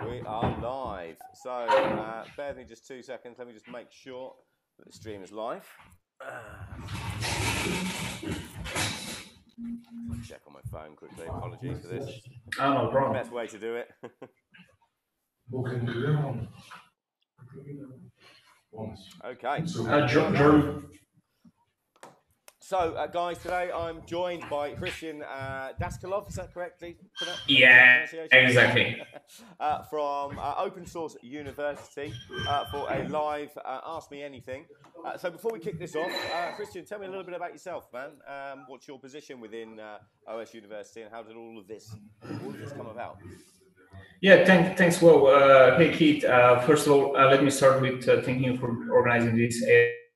We are live. So, uh, bear with me just two seconds. Let me just make sure that the stream is live. check on my phone quickly. Apologies for this. Oh, no problem. Best way to do it. okay. Uh, Jordan, So, uh, guys, today I'm joined by Christian uh, Daskalov. Is that correctly? Yeah, exactly. uh, from uh, Open Source University uh, for a live uh, Ask Me Anything. Uh, so, before we kick this off, uh, Christian, tell me a little bit about yourself, man. Um, what's your position within uh, OS University, and how did all of this, all of this come about? Yeah, thank, thanks. Well, uh, hey, Keith. Uh, first of all, uh, let me start with uh, thanking you for organizing this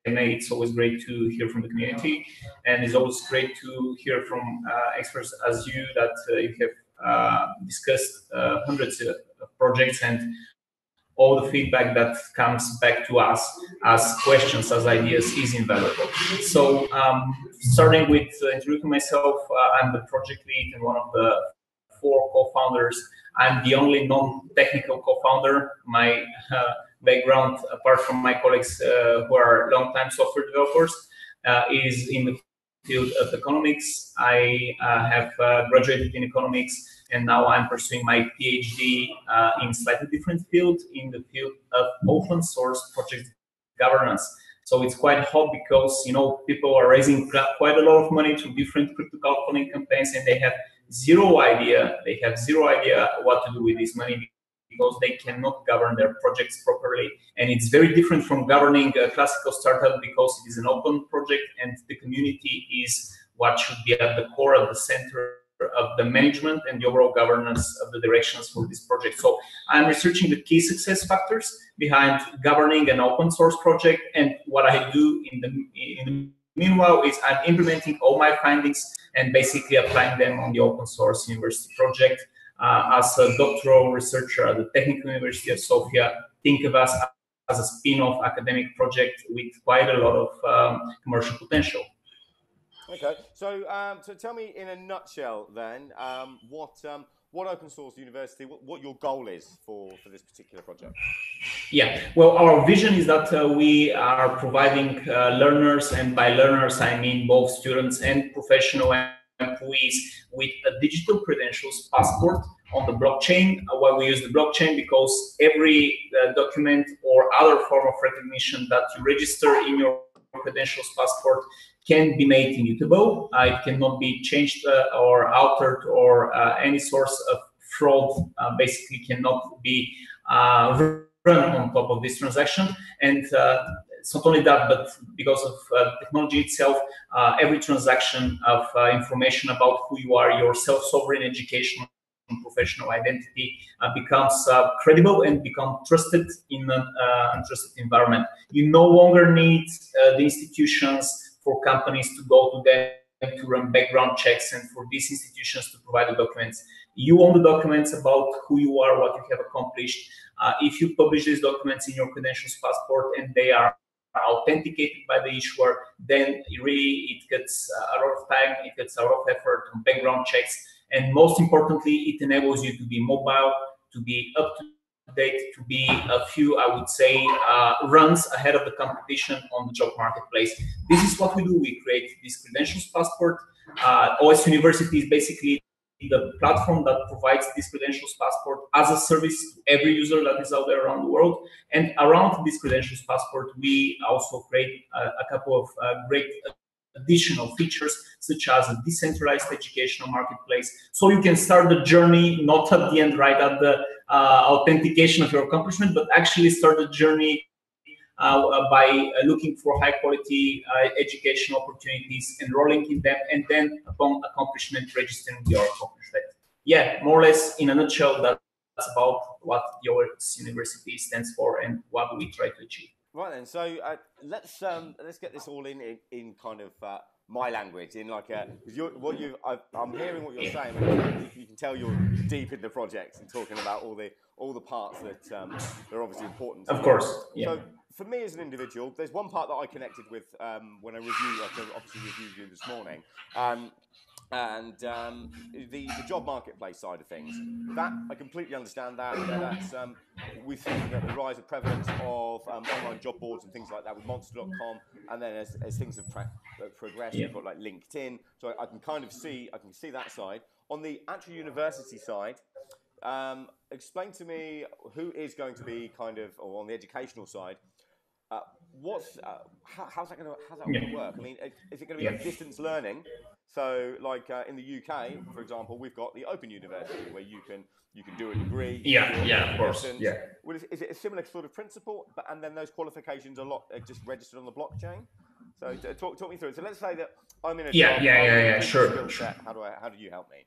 It's always great to hear from the community, and it's always great to hear from uh, experts as you that uh, you have uh, discussed uh, hundreds of projects and all the feedback that comes back to us as questions, as ideas, is invaluable. So, um, starting with uh, introducing myself, I'm the project lead and one of the four co-founders. I'm the only non-technical co-founder. My background, apart from my colleagues uh, who are long-time software developers, uh, is in the field of economics. I uh, have graduated in economics, and now I'm pursuing my PhD uh, in slightly different field, in the field of open source project governance. So it's quite hot because you know people are raising quite a lot of money to different crypto crowdfunding campaigns, and they have zero idea. They have zero idea what to do with this money because they cannot govern their projects properly. And it's very different from governing a classical startup because it is an open project and the community is what should be at the core, at the center of the management and the overall governance of the directions for this project. So I'm researching the key success factors behind governing an open source project. And what I do in the, in the meanwhile is I'm implementing all my findings and basically applying them on the open source university project. Uh, as a doctoral researcher at the Technical University of Sofia, think of us as a spin-off academic project with quite a lot of um, commercial potential. Okay, so um, so tell me in a nutshell then um, what um, what open source university what, what, your goal is for for this particular project. Yeah, well, our vision is that uh, we are providing uh, learners, and by learners I mean both students and professional employees with a digital credentials passport on the blockchain. Uh, why we use the blockchain because every uh, document or other form of recognition that you register in your credentials passport can be made immutable. Uh, it cannot be changed uh, or altered or uh, any source of fraud uh, basically cannot be run on top of this transaction. And it's not only that, but because of uh, technology itself, uh, every transaction of uh, information about who you are, your self-sovereign education professional identity uh, becomes uh, credible and become trusted in an uh, untrusted environment. You no longer need the institutions for companies to go to them to run background checks and for these institutions to provide the documents. You own the documents about who you are, what you have accomplished. if you publish these documents in your credentials passport and they are authenticated by the issuer, then really it gets a lot of time, it gets a lot of effort on background checks, and most importantly, it enables you to be mobile, to be up to date, to be a few, I would say, uh, runs ahead of the competition on the job marketplace. This is what we do. We create this credentials passport. Uh, OS University is basically the platform that provides this credentials passport as a service to every user that is out there around the world. And around this credentials passport, we also create a, a couple of uh, great additional features such as a decentralized educational marketplace. So you can start the journey not at the end, right at the uh, authentication of your accomplishment, but actually start the journey by uh, looking for high quality uh, education opportunities, enrolling in them, and then upon accomplishment, registering your accomplishment. Yeah, more or less in a nutshell, that's about what your university stands for and what we try to achieve. Right then, so uh, let's um, let's get this all in in, in kind of uh, my language, in like a you're, what you I'm hearing what you're saying. You, you, can tell you're deep in the project and talking about all the all the parts that um, are obviously important. Of course, yeah. So for me as an individual, there's one part that I connected with um, when I reviewed, like, obviously reviewed you this morning, um, and um, the, the job marketplace side of things. That I completely understand that. that's um, we've seen the rise of prevalence of um, online job boards and things like that with Monster.com, and then as, as things have progressed, yeah. you've got like LinkedIn. So I, I, can kind of see I can see that side. On the actual university side, um, explain to me who is going to be kind of, or on the educational side, uh, what's uh, how, how's that going to how's that going to work? I mean, is it going to be yeah. like distance learning? So, like uh, in the UK, for example, we've got the Open University where you can you can do a degree. Yeah, yeah, of course. Distance. Yeah. Well, is, is, it a similar sort of principle? But and then those qualifications are lot are just registered on the blockchain. So, talk talk me through it. So, let's say that I'm in a yeah, job, yeah, yeah, yeah, sure. sure. How do I how do you help me?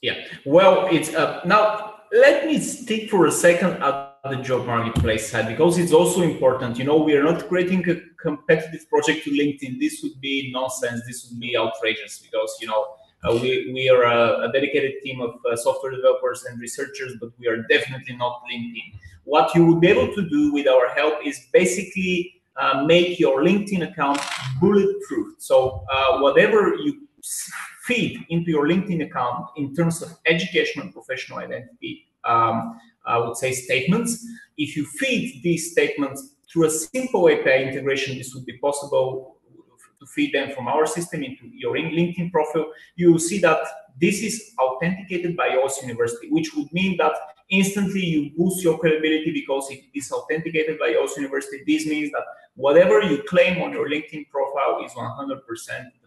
Yeah. Well, it's uh, now let me stick for a second at the job marketplace side because it's also important. You know, we are not creating a competitive project to LinkedIn. This would be nonsense. This would be outrageous because you know uh, we we are a, a dedicated team of uh, software developers and researchers, but we are definitely not LinkedIn. What you would be able to do with our help is basically uh, make your LinkedIn account bulletproof. So uh, whatever you feed into your LinkedIn account in terms of education and professional identity, um, I would say statements. If you feed these statements through a simple API integration, this would be possible to feed them from our system into your LinkedIn profile. You will see that this is authenticated by OS University, which would mean that instantly you boost your credibility because it is authenticated by OS University. This means that whatever you claim on your LinkedIn profile is 100%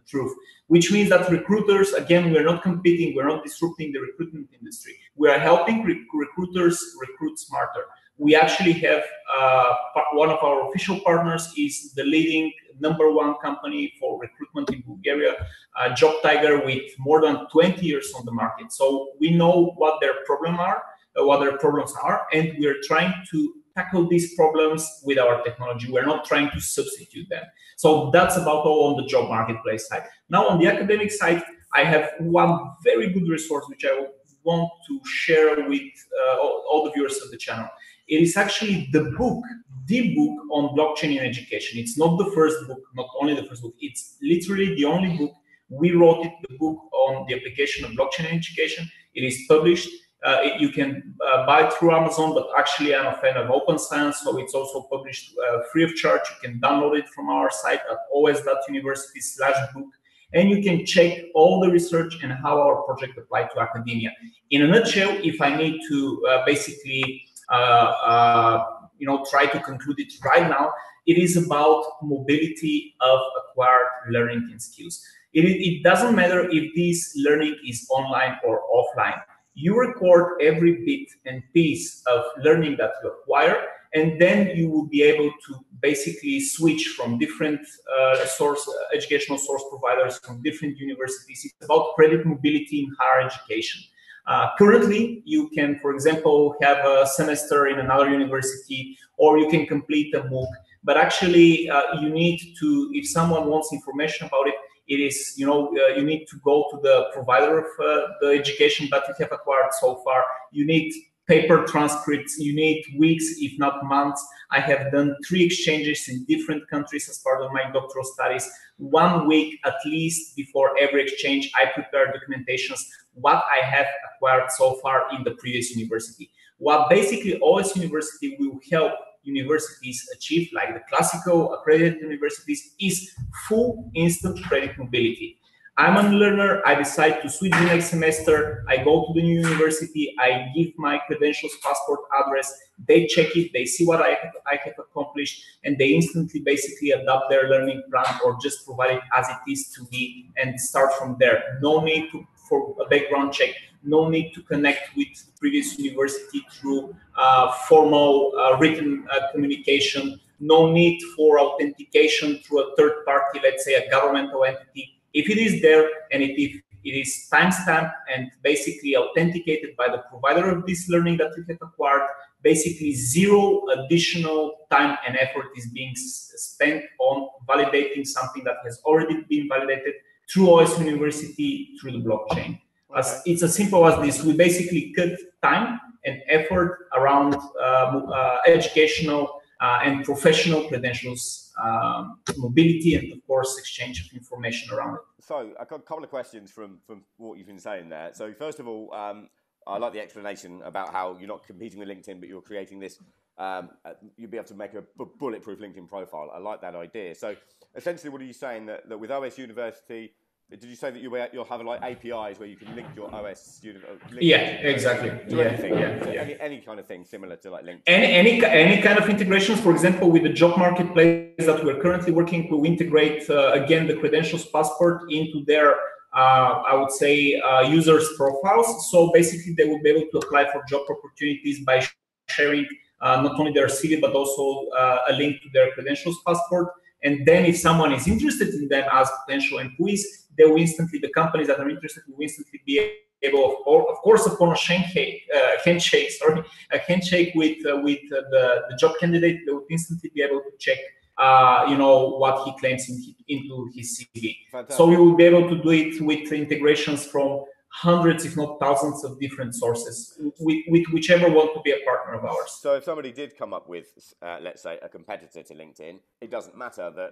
the truth, which means that recruiters, again, we're not competing, we're not disrupting the recruitment industry. We are helping rec recruiters recruit smarter. We actually have uh, one of our official partners is the leading number one company for recruitment in Bulgaria, uh, Job Tiger, with more than 20 years on the market. So we know what their problem are, uh, what their problems are, and we're trying to tackle these problems with our technology. We're not trying to substitute them. So that's about all on the job marketplace side. Now on the academic side, I have one very good resource which I want to share with uh, all, the viewers of the channel. It is actually the book, the book on blockchain in education. It's not the first book, not only the first book. It's literally the only book. We wrote it, the book on the application of blockchain in education. It is published uh, you can uh, buy through Amazon, but actually I'm a fan of open science, so it's also published uh, free of charge. You can download it from our site at os.university slash book, and you can check all the research and how our project applied to academia. In a nutshell, if I need to uh, basically, uh, uh, you know, try to conclude it right now, it is about mobility of acquired learning and skills. It, it doesn't matter if this learning is online or offline you record every bit and piece of learning that you acquire, and then you will be able to basically switch from different uh, source uh, educational source providers from different universities. It's about credit mobility in higher education. Uh, currently, you can, for example, have a semester in another university, or you can complete a MOOC. But actually, uh, you need to, if someone wants information about it, it is you know uh, you need to go to the provider of uh, the education that you have acquired so far. You need paper transcripts. You need weeks if not months. I have done three exchanges in different countries as part of my doctoral studies. One week at least before every exchange i prepare documentations what i have acquired so far in the previous university. What basically OS University will help universities achieve, like the classical accredited universities, is full instant credit mobility. I'm a learner, I decide to switch the next semester, I go to the new university, I give my credentials, passport, address, they check it, they see what I have, I have accomplished, and they instantly basically adopt their learning plan or just provide it as it is to me and start from there. No need to, for a background check no need to connect with the previous university through uh, formal uh, written uh, communication, no need for authentication through a third party, let's say a governmental entity. If it is there and it, if it is timestamped and basically authenticated by the provider of this learning that you have acquired, basically zero additional time and effort is being spent on validating something that has already been validated through OS University through the blockchain. As, it's as simple as this. We basically cut time and effort around uh, uh, educational uh, and professional credentials, um, mobility, and of course, exchange of information around it. So, a couple of questions from, from what you've been saying there. So, first of all, um, I like the explanation about how you're not competing with LinkedIn, but you're creating this. Um, uh, you'll be able to make a bulletproof LinkedIn profile. I like that idea. So, essentially, what are you saying that, that with OS University, did you say that you will have like APIs where you can link your OS? Link yeah, exactly. yeah, anything, yeah, yeah. Any, any kind of thing similar to like LinkedIn. Any any any kind of integrations. For example, with the job marketplace that we're currently working, we integrate uh, again the credentials passport into their uh, I would say uh, users profiles. So basically, they will be able to apply for job opportunities by sharing uh, not only their CV but also uh, a link to their credentials passport. And then, if someone is interested in them as potential employees, they will instantly, the companies that are interested will instantly be able, of, of course, upon a handshake, uh, handshake, sorry, a handshake with uh, with uh, the, the job candidate, they will instantly be able to check, uh, you know, what he claims in, into his CV. Fantastic. So we will be able to do it with integrations from hundreds, if not thousands, of different sources, with, with whichever want to be a partner of ours. So if somebody did come up with, uh, let's say, a competitor to LinkedIn, it doesn't matter that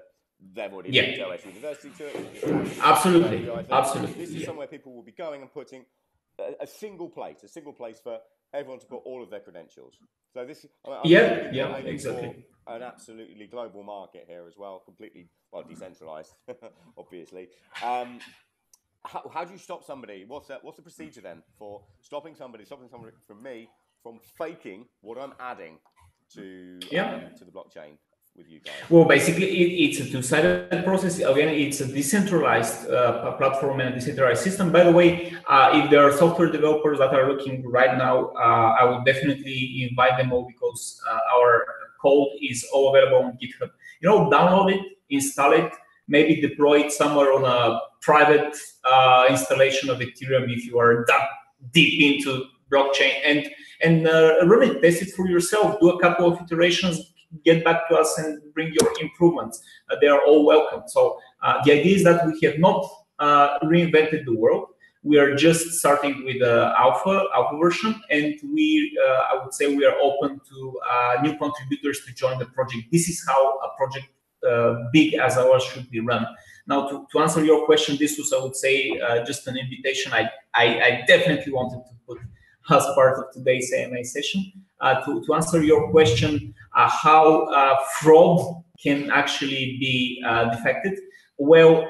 they've already yeah. linked OS University to it. Absolutely, absolutely. This is yeah. somewhere people will be going and putting a, a, single place, a single place for everyone to put all of their credentials. So this, I mean, yeah, yeah, exactly. An absolutely global market here as well, completely well decentralized, obviously. Um, how, how do you stop somebody? What's that, what's the procedure then for stopping somebody, stopping somebody from me from faking what I'm adding to yeah. um, to the blockchain? with you guys? Well, basically, it, it's a two-sided process. Again, it's a decentralized uh, platform and a decentralized system. By the way, uh, if there are software developers that are looking right now, uh, I would definitely invite them all because uh, our code is all available on GitHub. You know, download it, install it, maybe deploy it somewhere on a private uh, installation of Ethereum if you are that deep into blockchain and and uh, it, test it for yourself, do a couple of iterations, get back to us and bring your improvements. Uh, they are all welcome. So uh, the idea is that we have not uh, reinvented the world. We are just starting with the alpha alpha version, and we uh, I would say we are open to uh, new contributors to join the project. This is how a project uh, big as ours should be run. Now, to, to answer your question, this was I would say just an invitation. I, I, I definitely wanted to put as part of today's AMA session. Uh, to, to answer your question, uh, how uh, fraud can actually be defected. Well,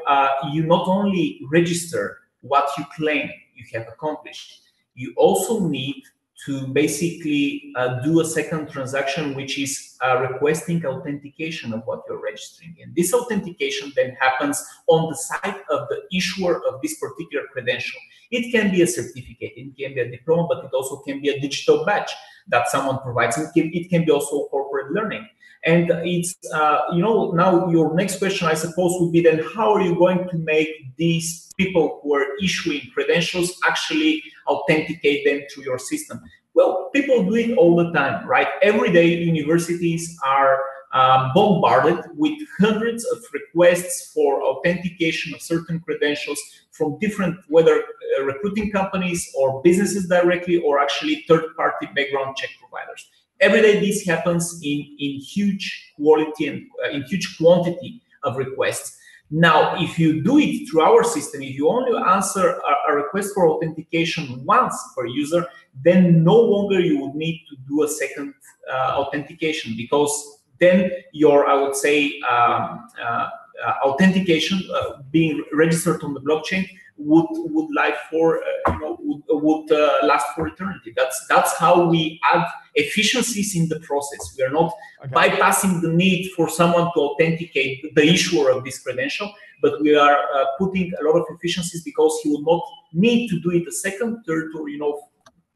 you not only register what you claim you have accomplished, you also need to basically uh, do a second transaction, which is uh, requesting authentication of what you're registering. And this authentication then happens on the side of the issuer of this particular credential. It can be a certificate, it can be a diploma, but it also can be a digital badge that someone provides. It can, it can be also corporate learning. And it's, uh, you know, now your next question, I suppose, would be then how are you going to make these people who are issuing credentials actually authenticate them to your system? Well, people do it all the time, right? Every day, universities are um, bombarded with hundreds of requests for authentication of certain credentials from different, whether uh, recruiting companies or businesses directly, or actually third-party background check providers. Every day, this happens in in huge quality and uh, in huge quantity of requests. Now, if you do it through our system, if you only answer a, a, request for authentication once per user, then no longer you would need to do a second uh, authentication because then your, I would say, um, uh, uh, authentication uh, being registered on the blockchain would would live for uh, you know would, would uh, last for eternity. That's that's how we add efficiencies in the process. We are not okay. bypassing the need for someone to authenticate the issuer of this credential, but we are uh, putting a lot of efficiencies because he would not need to do it a second, third, or you know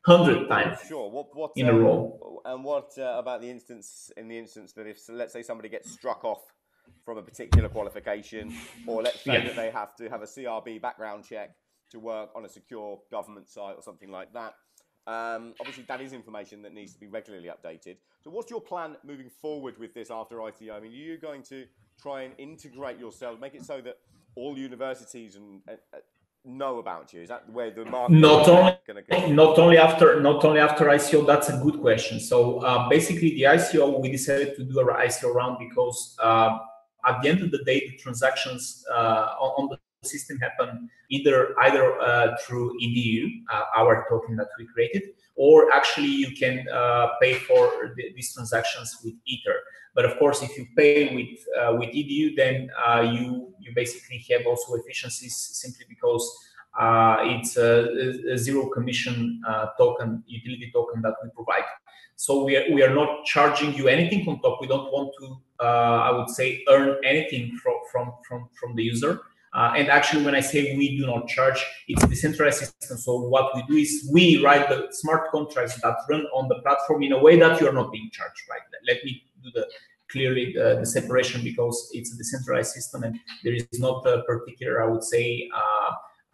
hundred times sure. what, what, in um, a row. And what uh, about the instance in the instance that if let's say somebody gets struck off from a particular qualification, or let's say yeah. that they have to have a CRB background check to work on a secure government site or something like that. Um, obviously, that is information that needs to be regularly updated. So, what's your plan moving forward with this after ITO? I mean, are you going to try and integrate yourself, make it so that all universities and uh, know about you? Is that where the market not only go? not only after not only after ICO? That's a good question. So uh, basically, the ICO we decided to do our ICO round because uh, at the end of the day, the transactions uh, on, the system happen either either uh, through EDU, uh, our token that we created, or actually you can uh, pay for the, these transactions with Ether. But of course, if you pay with uh, with EDU, then uh, you you basically have also efficiencies simply because it's a, a, zero commission token, utility token that we provide. So we are, we are not charging you anything on top. We don't want to, uh, I would say, earn anything from from from from the user. Uh, and actually, when I say we do not charge, it's decentralized system. So what we do is we write the smart contracts that run on the platform in a way that you are not being charged. Right? Let me do the clearly uh, the separation because it's a decentralized system and there is not a particular, I would say, uh,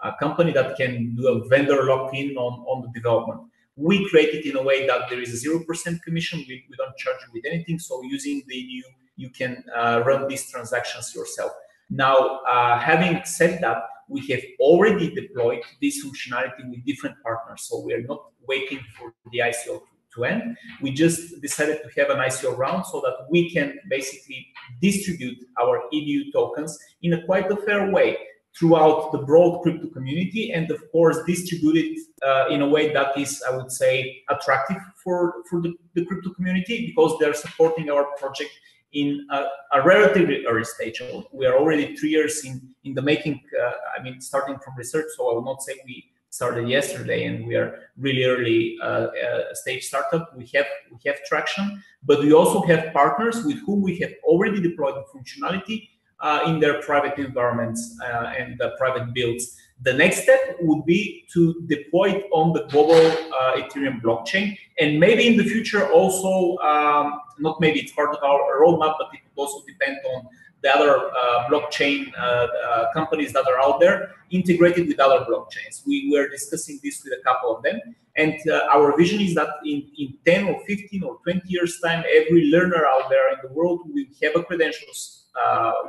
a company that can do a vendor lock-in on, on the development. We create it in a way that there is a 0% commission. We, we don't charge you with anything. So using the new, you can uh, run these transactions yourself. Now, uh, having said that, we have already deployed this functionality with different partners. So we are not waiting for the ICO to end. We just decided to have an ICO round so that we can basically distribute our EDU tokens in a quite a fair way throughout the broad crypto community and of course distribute uh, in a way that is i would say attractive for for the, the crypto community because they're supporting our project in a, a, relatively early stage. We are already three years in in the making uh, i mean starting from research so i will not say we started yesterday and we are really early uh, uh, stage startup. We have we have traction but we also have partners with whom we have already deployed the functionality uh, in their private environments uh, and the private builds the next step would be to deploy it on the global uh, ethereum blockchain and maybe in the future also um, not maybe it's part of our roadmap but it would also depend on the other uh, blockchain uh, uh, companies that are out there integrated with other blockchains. We were discussing this with a couple of them. And our vision is that in, in 10 or 15 or 20 years' time, every learner out there in the world will have a credentials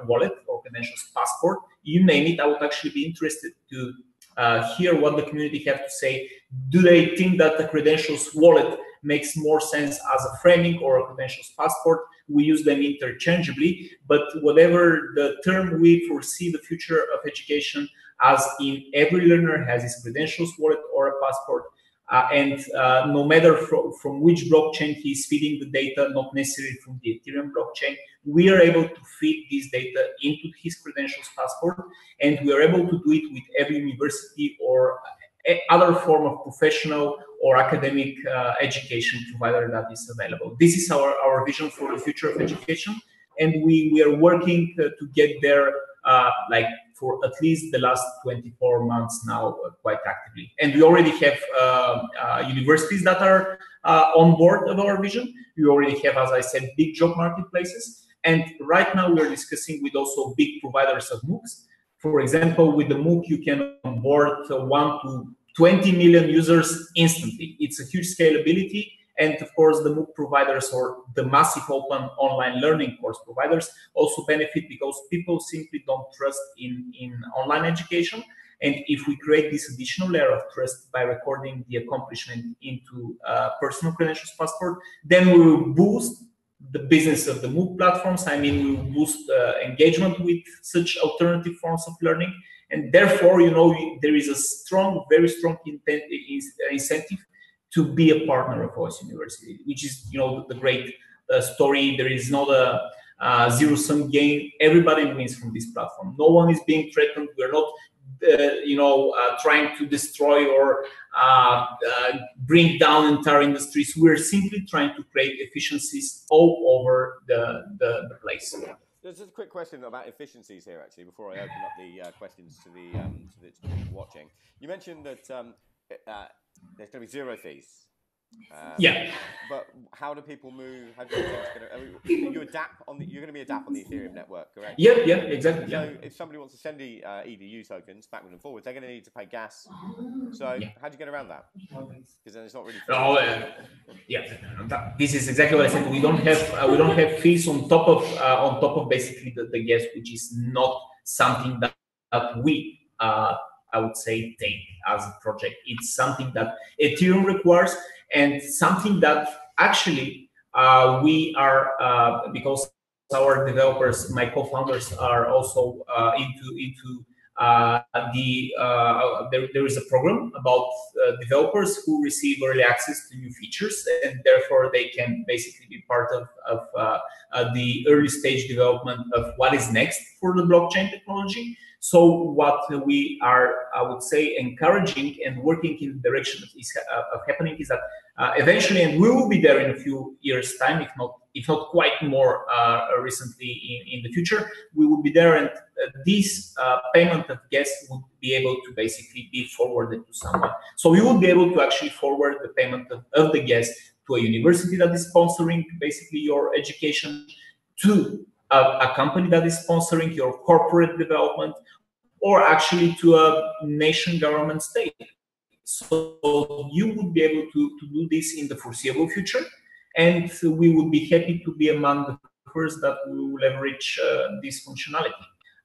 wallet or credentials passport. You name it. I would actually be interested to uh, hear what the community have to say. Do they think that the credentials wallet makes more sense as a framing or a credentials passport? we use them interchangeably, but whatever the term we foresee the future of education as in every learner has his credentials wallet or a passport, uh, and uh, no matter from, from which blockchain he is feeding the data, not necessarily from the Ethereum blockchain, we are able to feed this data into his credentials passport, and we are able to do it with every university or other form of professional or academic uh, education provider that is available. This is our, our vision for the future of education. And we, we are working to get there uh, like for at least the last 24 months now uh, quite actively. And we already have uh, uh, universities that are uh, on board of our vision. We already have, as I said, big job marketplaces. And right now we are discussing with also big providers of MOOCs. For example, with the MOOC, you can onboard one to 20 million users instantly. It's a huge scalability. And of course, the MOOC providers or the massive open online learning course providers also benefit because people simply don't trust in, in online education. And if we create this additional layer of trust by recording the accomplishment into a personal credentials passport, then we will boost the business of the MOOC platforms. I mean, we will boost uh, engagement with such alternative forms of learning and therefore you know there is a strong very strong intent, incentive to be a partner of OS University, which is you know the great uh, story. There is not a uh, zero sum game. Everybody wins from this platform. No one is being threatened. We're not, uh, you know, uh, trying to destroy or uh, uh, bring down entire industries. We're simply trying to create efficiencies all over the, the, the place. There's just a quick question about efficiencies here, actually, before I open up the questions to the, um, to the, to watching. You mentioned that um, there's going to be zero fees um, yeah. But how do people move? How do you, are you a DApp on the? You're going to be a DApp on the Ethereum network, correct? Yeah, yeah, exactly. So yeah. if somebody wants to send the uh, EDU tokens backwards and forwards, they're going to need to pay gas. So yeah. how do you get around that? Because then it's not really. Oh, uh, yeah. This is exactly what I said. We don't have uh, we don't have fees on top of uh, on top of basically the, the gas, which is not something that, that we uh, I would say, take as a project. It's something that Ethereum requires and something that actually uh, we are, uh, because our developers, my co-founders are also uh, into, into uh, the uh, there, there is a program about uh, developers who receive early access to new features and therefore they can basically be part of, of the early stage development of what is next for the blockchain technology so what we are, I would say, encouraging and working in the direction of, is, uh, happening is that uh, eventually, and we will be there in a few years' time, if not if not quite more uh, recently in, in the future, we will be there, and uh, this uh, payment of gas would be able to basically be forwarded to someone. So we will be able to actually forward the payment of, of the gas to a university that is sponsoring basically your education to a, a, company that is sponsoring your corporate development or actually to a nation government state. So you would be able to, to do this in the foreseeable future. And we would be happy to be among the first that will leverage uh, this functionality.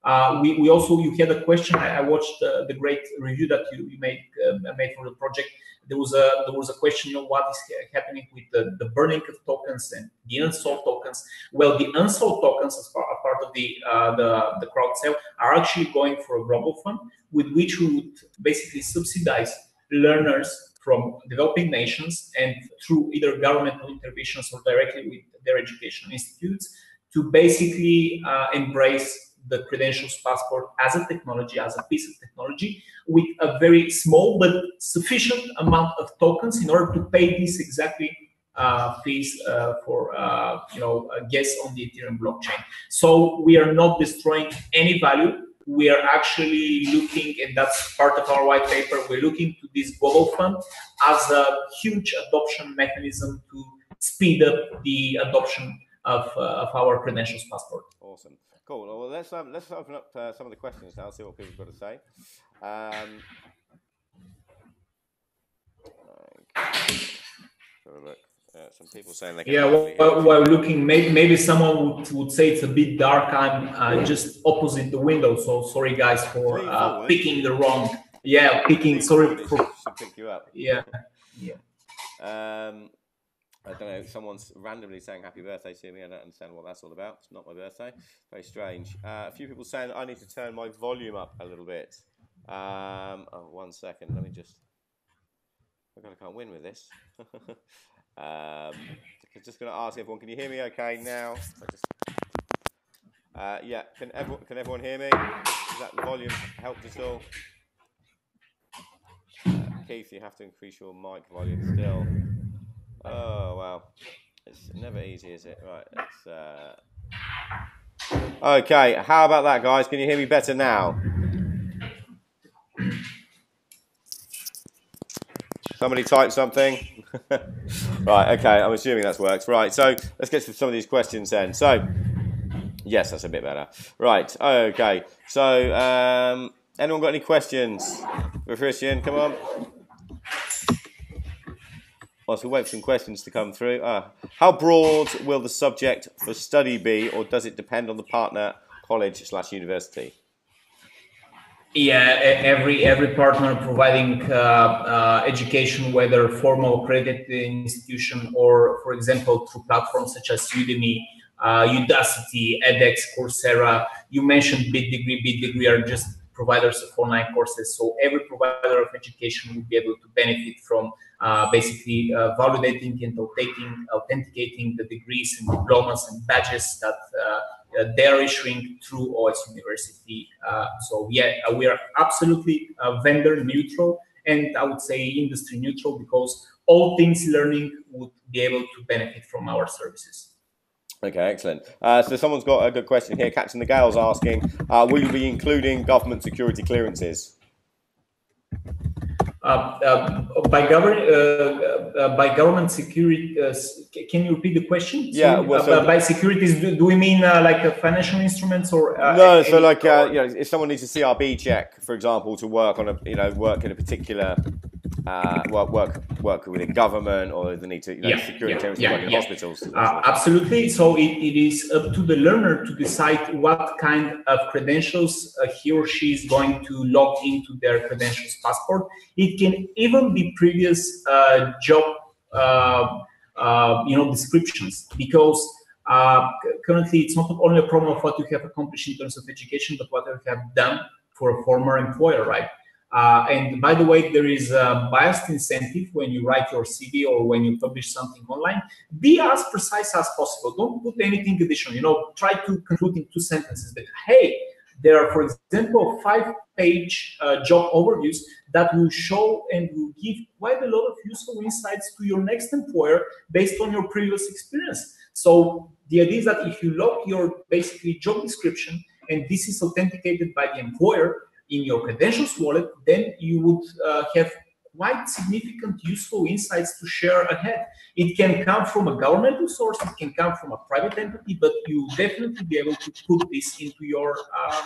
Uh, we, we also you had a question. I, I watched uh, the great review that you, you made uh, made for the project. There was a there was a question know, what is happening with the, the burning of tokens and the unsold tokens. Well, the unsold tokens as part, part of the uh, the the crowd sale are actually going for a global fund with which we would basically subsidize learners from developing nations and through either governmental interventions or directly with their educational institutes to basically uh, embrace the credentials passport as a technology, as a piece of technology, with a very small but sufficient amount of tokens in order to pay this exactly uh, fees uh, for uh, you know gas on the Ethereum blockchain. So we are not destroying any value. We are actually looking, and that's part of our white paper. We're looking to this global fund as a huge adoption mechanism to speed up the adoption of, uh, of our credentials passport. Awesome. Cool. Well, let's um, let's open up uh, some of the questions now. See what people have got to say. Um, look. Uh, some people saying they yeah well, while looking maybe, maybe someone would, would say it's a bit dark i'm uh, just opposite the window so sorry guys for uh, picking the wrong yeah picking sorry for pick you up yeah yeah um I don't know. Someone's randomly saying happy birthday to me. I don't understand what that's all about. It's not my birthday. Very strange. Uh, a few people saying I need to turn my volume up a little bit. Um, oh, one second. Let me just. I can't win with this. um, just going to ask everyone. Can you hear me? Okay now. Just, uh, yeah. Can everyone can everyone hear me? Is that volume helped at all? Uh, Keith, you have to increase your mic volume still. Oh wow, it's never easy, is it? Right, it's. Uh... Okay, how about that, guys? Can you hear me better now? Somebody type something. right, okay, I'm assuming that's worked. Right, so let's get to some of these questions then. So, yes, that's a bit better. Right, okay. So, um, anyone got any questions Christian? Come on whilst we wait for some questions to come through. Uh, how broad will the subject for study be, or does it depend on the partner college slash university? Yeah, every every partner providing uh, uh, education, whether formal accredited institution or, for example, through platforms such as Udemy, uh, Udacity, edX, Coursera. You mentioned BitDegree. BitDegree are just providers of online courses. So every provider of education will be able to benefit from uh, basically uh, validating and authenticating, authenticating the degrees and diplomas and badges that uh, uh they're issuing through OS University. Uh, so yeah, uh, we are absolutely vendor neutral and I would say industry neutral because all things learning would be able to benefit from our services. Okay, excellent. Uh, so someone's got a good question here. Captain the Gale's asking, uh, will you be including government security clearances? Uh, uh by government, uh, uh, by government security, can you repeat the question? Yeah, well, so by securities, do, do, we mean like financial instruments or? no, so like you know, if someone needs a CRB check, for example, to work on a you know work in a particular uh, work, work work within government or the need to you know, yeah, security yeah, yeah, yeah, work in hospitals? Uh, absolutely. So it, it is up to the learner to decide what kind of credentials uh, he or she is going to log into their credentials passport. It can even be previous uh, job, uh, uh, you know, descriptions because uh, currently it's not only a problem of what you have accomplished in terms of education, but what you have done for a former employer, right? Uh, and by the way, there is a biased incentive when you write your CV or when you publish something online. Be as precise as possible. Don't put anything additional. You know, try to conclude in two sentences that, hey, there are, for example, five-page uh, job overviews that will show and will give quite a lot of useful insights to your next employer based on your previous experience. So the idea is that if you log your basically job description and this is authenticated by the employer, in your credentials wallet, then you would uh, have quite significant useful insights to share ahead. It can come from a governmental source, it can come from a private entity, but you definitely be able to put this into your um,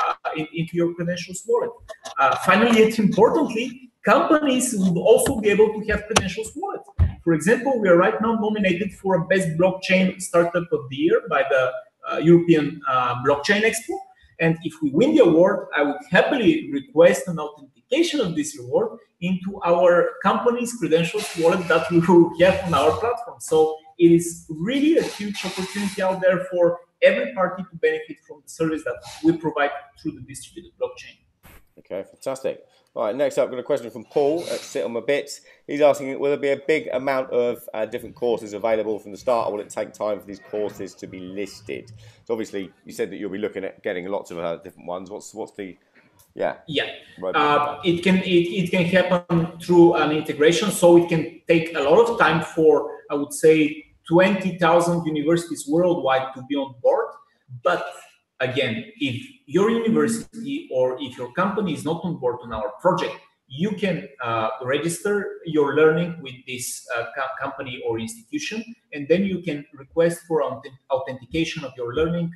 uh, in, into your credentials wallet. Uh, finally, and importantly, companies would also be able to have credentials wallet. For example, we are right now nominated for a best blockchain startup of the year by the uh, European uh, Blockchain Expo. And if we win the award, I would happily request an authentication of this reward into our company's credentials wallet that we will have on our platform. So it is really a huge opportunity out there for every party to benefit from the service that we provide through the distributed blockchain. Okay, fantastic. All right, next up, I've got a question from Paul at Sit on My Bits. He's asking, will there be a big amount of uh, different courses available from the start, or will it take time for these courses to be listed? So obviously, you said that you'll be looking at getting lots of uh, different ones. What's what's the yeah yeah uh, it can it, it can happen through an integration so it can take a lot of time for i would say 20000 universities worldwide to be on board but again, if your university or if your company is not on board on our project, you can uh, register your learning with this uh, co- company or institution, and then you can request for authentication of your learning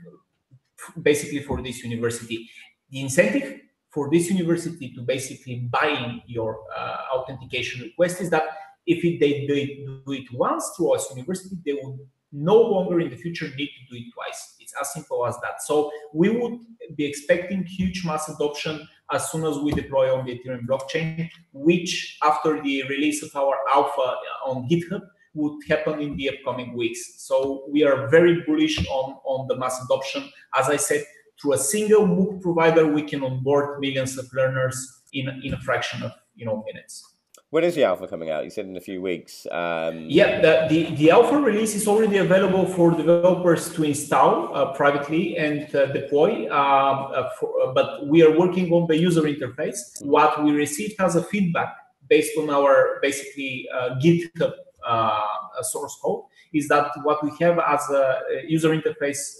basically for this university. The incentive for this university to basically buying your uh, authentication request is that if it, they, they do it once through OS University, they will no longer in the future need to do it twice. It's as simple as that. So we would be expecting huge mass adoption as soon as we deploy on the Ethereum blockchain, which after the release of our alpha on GitHub would happen in the upcoming weeks. So we are very bullish on, on the mass adoption. As I said, through a single MOOC provider, we can onboard millions of learners in, in a fraction of you know minutes. When is the alpha coming out? You said in a few weeks. Um... Yeah, the, the, the, alpha release is already available for developers to install uh, privately and uh, deploy. Um, uh, for, uh, but we are working on the user interface. What we received as a feedback based on our basically uh, GitHub uh, source code is that what we have as a user interface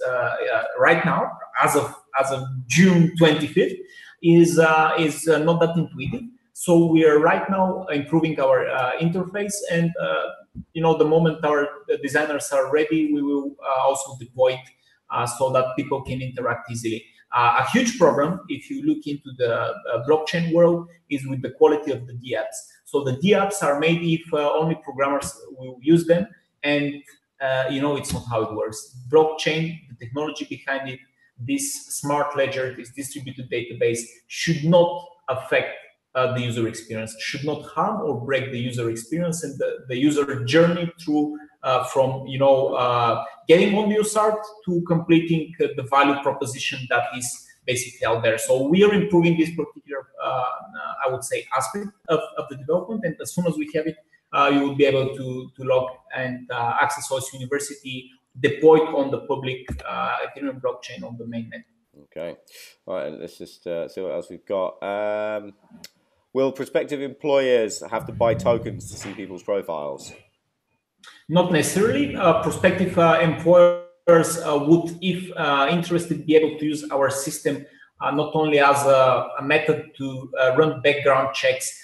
right now, as of as of June 25th, is is not that intuitive so we are right now improving our uh, interface, and uh, you know the moment our designers are ready, we will uh, also deploy it uh, so that people can interact easily. Uh, a huge problem, if you look into the blockchain world, is with the quality of the dApps. So the dApps are made if only programmers will use them, and you know it's not how it works. Blockchain, the technology behind it, this smart ledger, this distributed database should not affect uh, the user experience, should not harm or break the user experience and the, the user journey through uh, from you know uh, getting on the USART to completing uh, the value proposition that is basically out there. So we are improving this particular, uh, I would say, aspect of, of the development, and as soon as we have it, uh, you will be able to to log and access OS University deployed on the public Ethereum blockchain on the mainnet. Okay, all right. Let's just see what else we've got. Um, Will prospective employers have to buy tokens to see people's profiles? Not necessarily. Uh, prospective uh, employers uh, would, if uh, interested, be able to use our system uh, not only as a, a method to uh, run background checks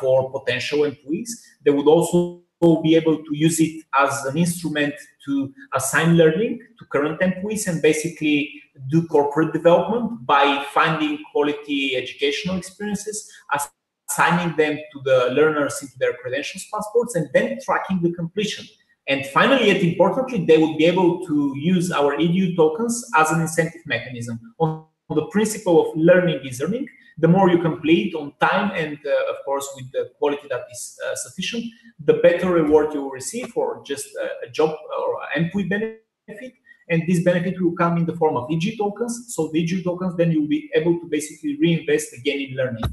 for potential employees, they would also be able to use it as an instrument to assign learning to current employees and basically do corporate development by finding quality educational experiences as assigning them to the learners into their credentials passports, and then tracking the completion. And finally, yet importantly, they would be able to use our EDU tokens as an incentive mechanism on the principle of learning is earning. The more you complete on time and, uh, of course, with the quality that is uh, sufficient, the better reward you will receive for just a, a job or employee benefit. And this benefit will come in the form of EDU tokens. So the EDU tokens, then you'll be able to basically reinvest again in learning.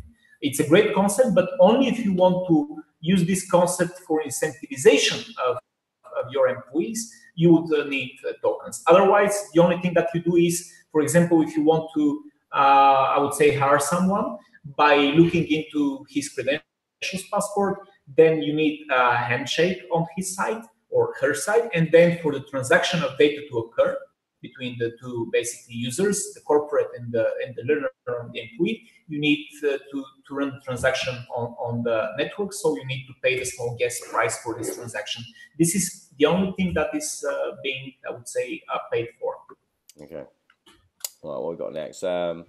It's a great concept, but only if you want to use this concept for incentivization of, of your employees, you would uh, need uh, tokens. Otherwise, the only thing that you do is, for example, if you want to, uh, I would say, hire someone by looking into his credentials passport, then you need a handshake on his side or her side, and then for the transaction of data to occur between the two basically users, the corporate and the and the learner and the employee, you need to, to run the transaction on, on the network, so you need to pay the small gas price for this transaction. This is the only thing that is uh, being, I would say, uh, paid for. Okay. Well, what we got next? Um,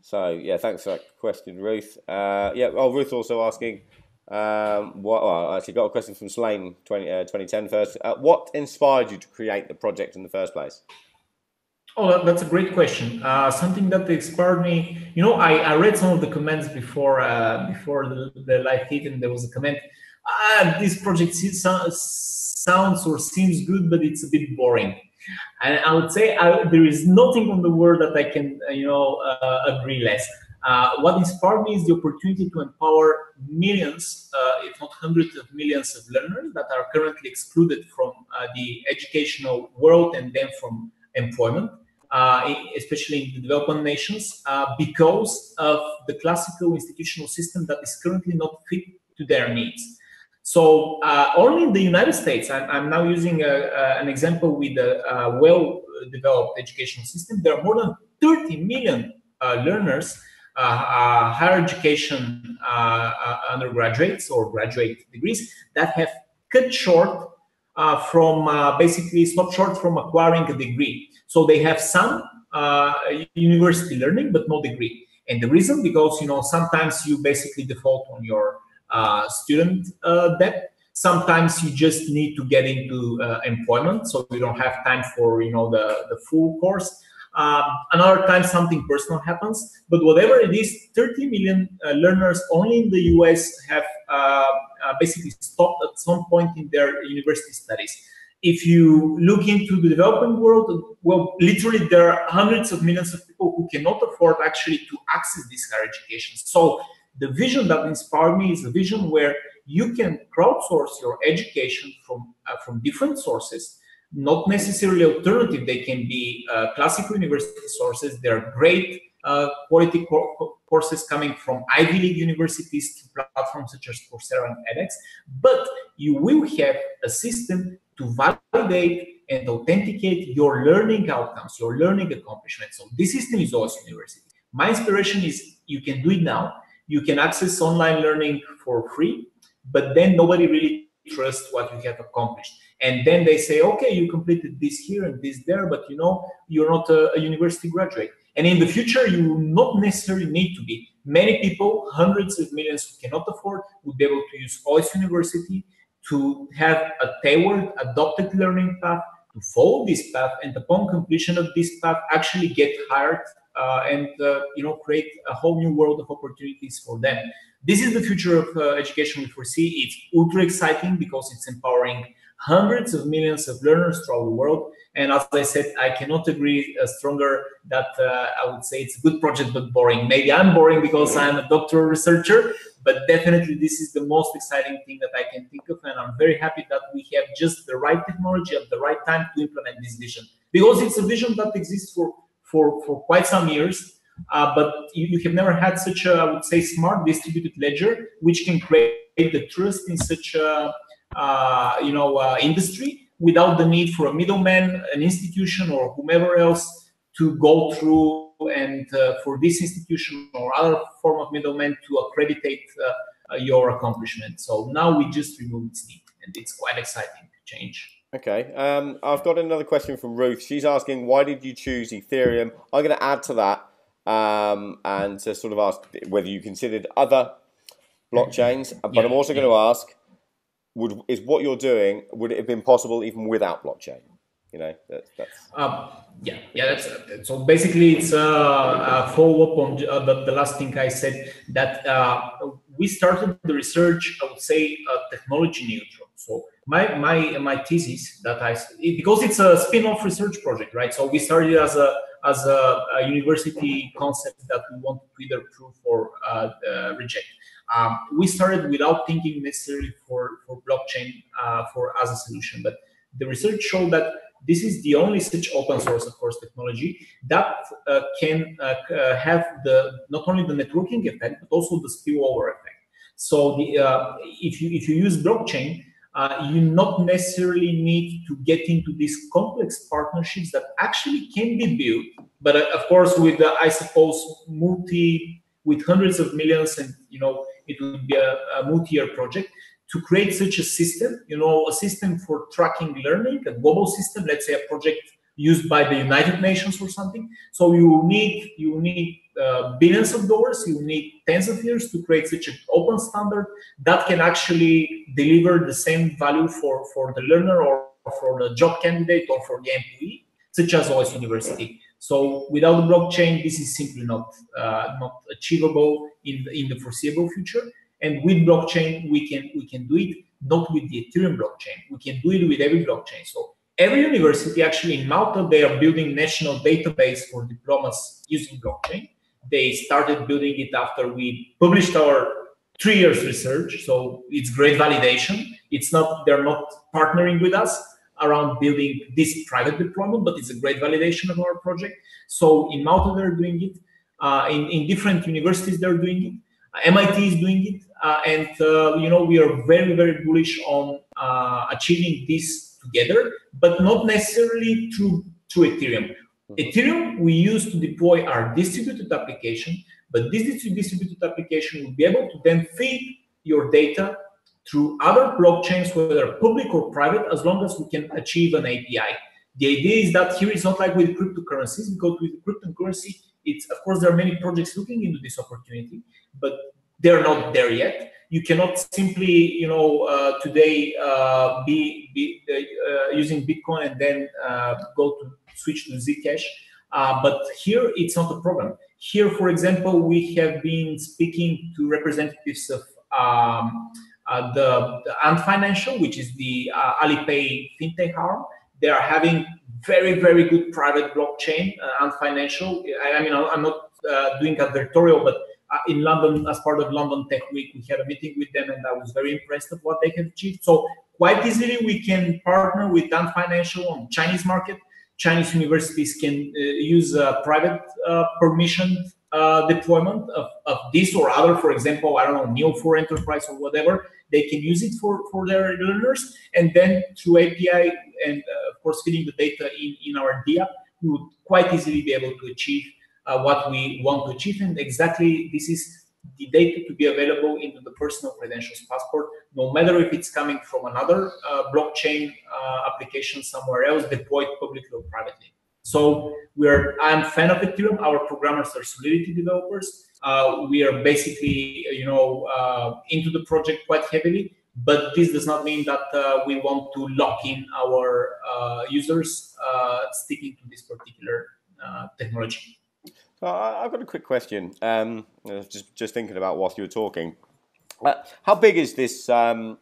so yeah, thanks for that question, Ruth. Uh, yeah, oh, Ruth also asking um, what, well, I actually got a question from Slane 20, uh, 2010 first. Uh, what inspired you to create the project in the first place? Oh, that's a great question. Uh, something that inspired me, you know, I, I read some of the comments before uh, before the, the live feed, and there was a comment. Ah, this project sounds or seems good, but it's a bit boring. And I would say I, there is nothing on the world that I can, uh, you know, uh, agree less. Uh, what inspired me is the opportunity to empower millions, uh, if not hundreds of millions of learners that are currently excluded from uh, the educational world and then from employment, uh, especially in the developing nations, uh, because of the classical institutional system that is currently not fit to their needs. So uh, only in the United States, I'm, I'm now using a, an example with a, a well-developed educational system. There are more than 30 million learners uh, uh, higher education uh, undergraduates or graduate degrees that have cut short from basically stop short from acquiring a degree. So they have some university learning, but no degree. And the reason, because you know, sometimes you basically default on your uh, student uh, debt. Sometimes you just need to get into uh, employment, so you don't have time for you know the the full course. Um, another time something personal happens, but whatever it is, 30 million uh, learners only in the US have uh, uh, basically stopped at some point in their university studies. If you look into the developing world, well, literally there are hundreds of millions of people who cannot afford actually to access this higher education. So the vision that inspired me is a vision where you can crowdsource your education from uh, from different sources not necessarily alternative. They can be uh, classical university sources. There are great uh, quality co- courses coming from Ivy League universities to platforms such as Coursera and edX. But you will have a system to validate and authenticate your learning outcomes, your learning accomplishments. So this system is OS University. My inspiration is you can do it now. You can access online learning for free, but then nobody really trusts what you have accomplished. And then they say okay you completed this here and this there but you know you're not a, a university graduate. And in the future you will not necessarily need to be. Many people hundreds of millions who cannot afford would be able to use OS University to have a tailored adopted learning path to follow this path and upon completion of this path actually get hired and uh, you know create a whole new world of opportunities for them this is the future of uh, education we foresee it's ultra exciting because it's empowering hundreds of millions of learners throughout the world. And as I said, I cannot agree uh, stronger that uh, I would say it's a good project but boring. Maybe I'm boring because I'm a doctoral researcher, but definitely this is the most exciting thing that I can think of. And I'm very happy that we have just the right technology at the right time to implement this vision because it's a vision that exists for, for, for quite some years. Uh, but you, you, have never had such a, I would say, smart distributed ledger, which can create the trust in such a uh, you know, uh, industry without the need for a middleman, an institution, or whomever else to go through and uh, for this institution or other form of middleman to accreditate your accomplishment. So now we just remove this need, and it's quite exciting to change. Okay, um, I've got another question from Ruth. She's asking, why did you choose Ethereum? I'm going to add to that um, and to sort of ask whether you considered other blockchains, but yeah. I'm also going to ask: Would is what you're doing? Would it have been possible even without blockchain? You know, that, that's. Um, yeah, yeah. That's uh, so. Basically, it's uh, a follow up on uh, the, the, last thing I said. That uh, we started the research. I would say uh, technology neutral. So my my my thesis that I because it's a spin-off research project, right? So we started as a as a, a university concept that we want to either prove or uh, uh, reject. Um, we started without thinking necessarily for for blockchain uh, for as a solution, but the research showed that this is the only such open source, of course, technology that uh, can uh, uh, have the not only the networking effect but also the spillover effect. So the, if you if you use blockchain, uh, you not necessarily need to get into these complex partnerships that actually can be built, but uh, of course with I suppose multi with hundreds of millions, and you know it would be a, a multi-year project to create such a system. You know, a system for tracking learning, a global system. Let's say a project used by the United Nations or something. So you need you need uh, billions of dollars. You need tens of years to create such an open standard that can actually deliver the same value for, for the learner or for the job candidate or for the employee, such as OS University. So without blockchain, this is simply not uh, not achievable in the, in the foreseeable future. And with blockchain, we can we can do it not with the Ethereum blockchain. We can do it with every blockchain. So every university, actually in Malta, they are building national database for diplomas using blockchain. They started building it after we published our three years research. So it's great validation. It's not, they're not partnering with us around building this private deployment, but it's a great validation of our project. So in Malta, they're doing it. Uh, in, in different universities, they're doing it. MIT is doing it. Uh, and, uh, you know, we are very, very bullish on uh, achieving this together, but not necessarily through, through Ethereum. Ethereum we use to deploy our distributed application, but this distributed application will be able to then feed your data through other blockchains, whether public or private, as long as we can achieve an API. The idea is that here it's not like with cryptocurrencies, because with cryptocurrency, it's of course there are many projects looking into this opportunity, but they're not there yet. You cannot simply, you know, uh, today uh, be, be uh, using Bitcoin and then uh, go to switch to Zcash. Uh, but here it's not a problem. Here, for example, we have been speaking to representatives of um, uh, the, the Ant Financial, which is the Alipay fintech arm. They are having very, very good private blockchain, uh, Ant Financial. I, I mean, I'm not doing advertorial, but in London, as part of London Tech Week, we had a meeting with them, and I was very impressed of what they have achieved. So quite easily, we can partner with Ant Financial on Chinese market Chinese universities can uh, use private uh, permission uh, deployment of, of this or other, for example, I don't know, Neo4 Enterprise or whatever, they can use it for, for their learners. And then through API and, uh, of course, feeding the data in, in our DIA, we would quite easily be able to achieve uh, what we want to achieve. And exactly this is the data to be available into the personal credentials passport, no matter if it's coming from another uh, blockchain uh, application somewhere else, deployed publicly or privately. So we're I'm a fan of Ethereum. Our programmers are Solidity developers. Uh, we are basically you know uh, into the project quite heavily, but this does not mean that uh, we want to lock in our uh, users sticking to this particular technology. So I, have got a quick question. Um, just just thinking about whilst you were talking, uh, how big is this? Um,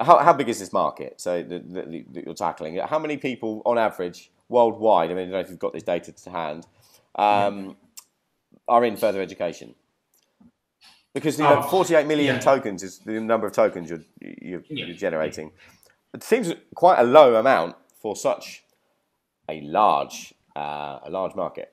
how, how big is this market? So that, that you're tackling. How many people on average worldwide? I mean, I don't know if you've got this data to hand. Um, are in further education because you know, oh, 48 million yeah. tokens is the number of tokens you're, you're, yeah. you're, generating. It seems quite a low amount for such a large uh, a large market.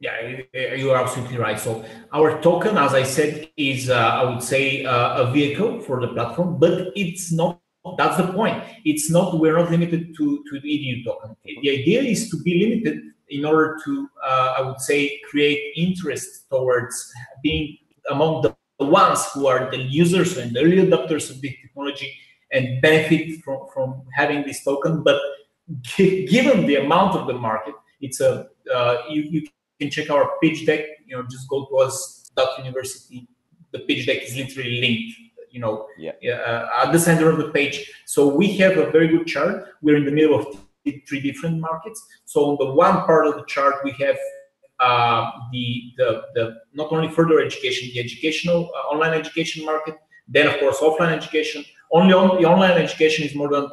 Yeah, you are absolutely right. So our token, as I said, is uh, I would say uh, a vehicle for the platform, but it's not. That's the point. It's not. We're not limited to to the EDU token. The idea is to be limited in order to, uh, I would say, create interest towards being among the ones who are the users and early adopters of the technology and benefit from from having this token. But given the amount of the market, it's a uh, you, you can check our pitch deck. You know, just go to OS University. The pitch deck is literally linked you know yeah. uh, at the center of the page. So we have a very good chart. We're in the middle of three different markets. So on the one part of the chart we have uh, the, the the not only further education the educational uh, online education market then of course offline education. Only on the online education is more than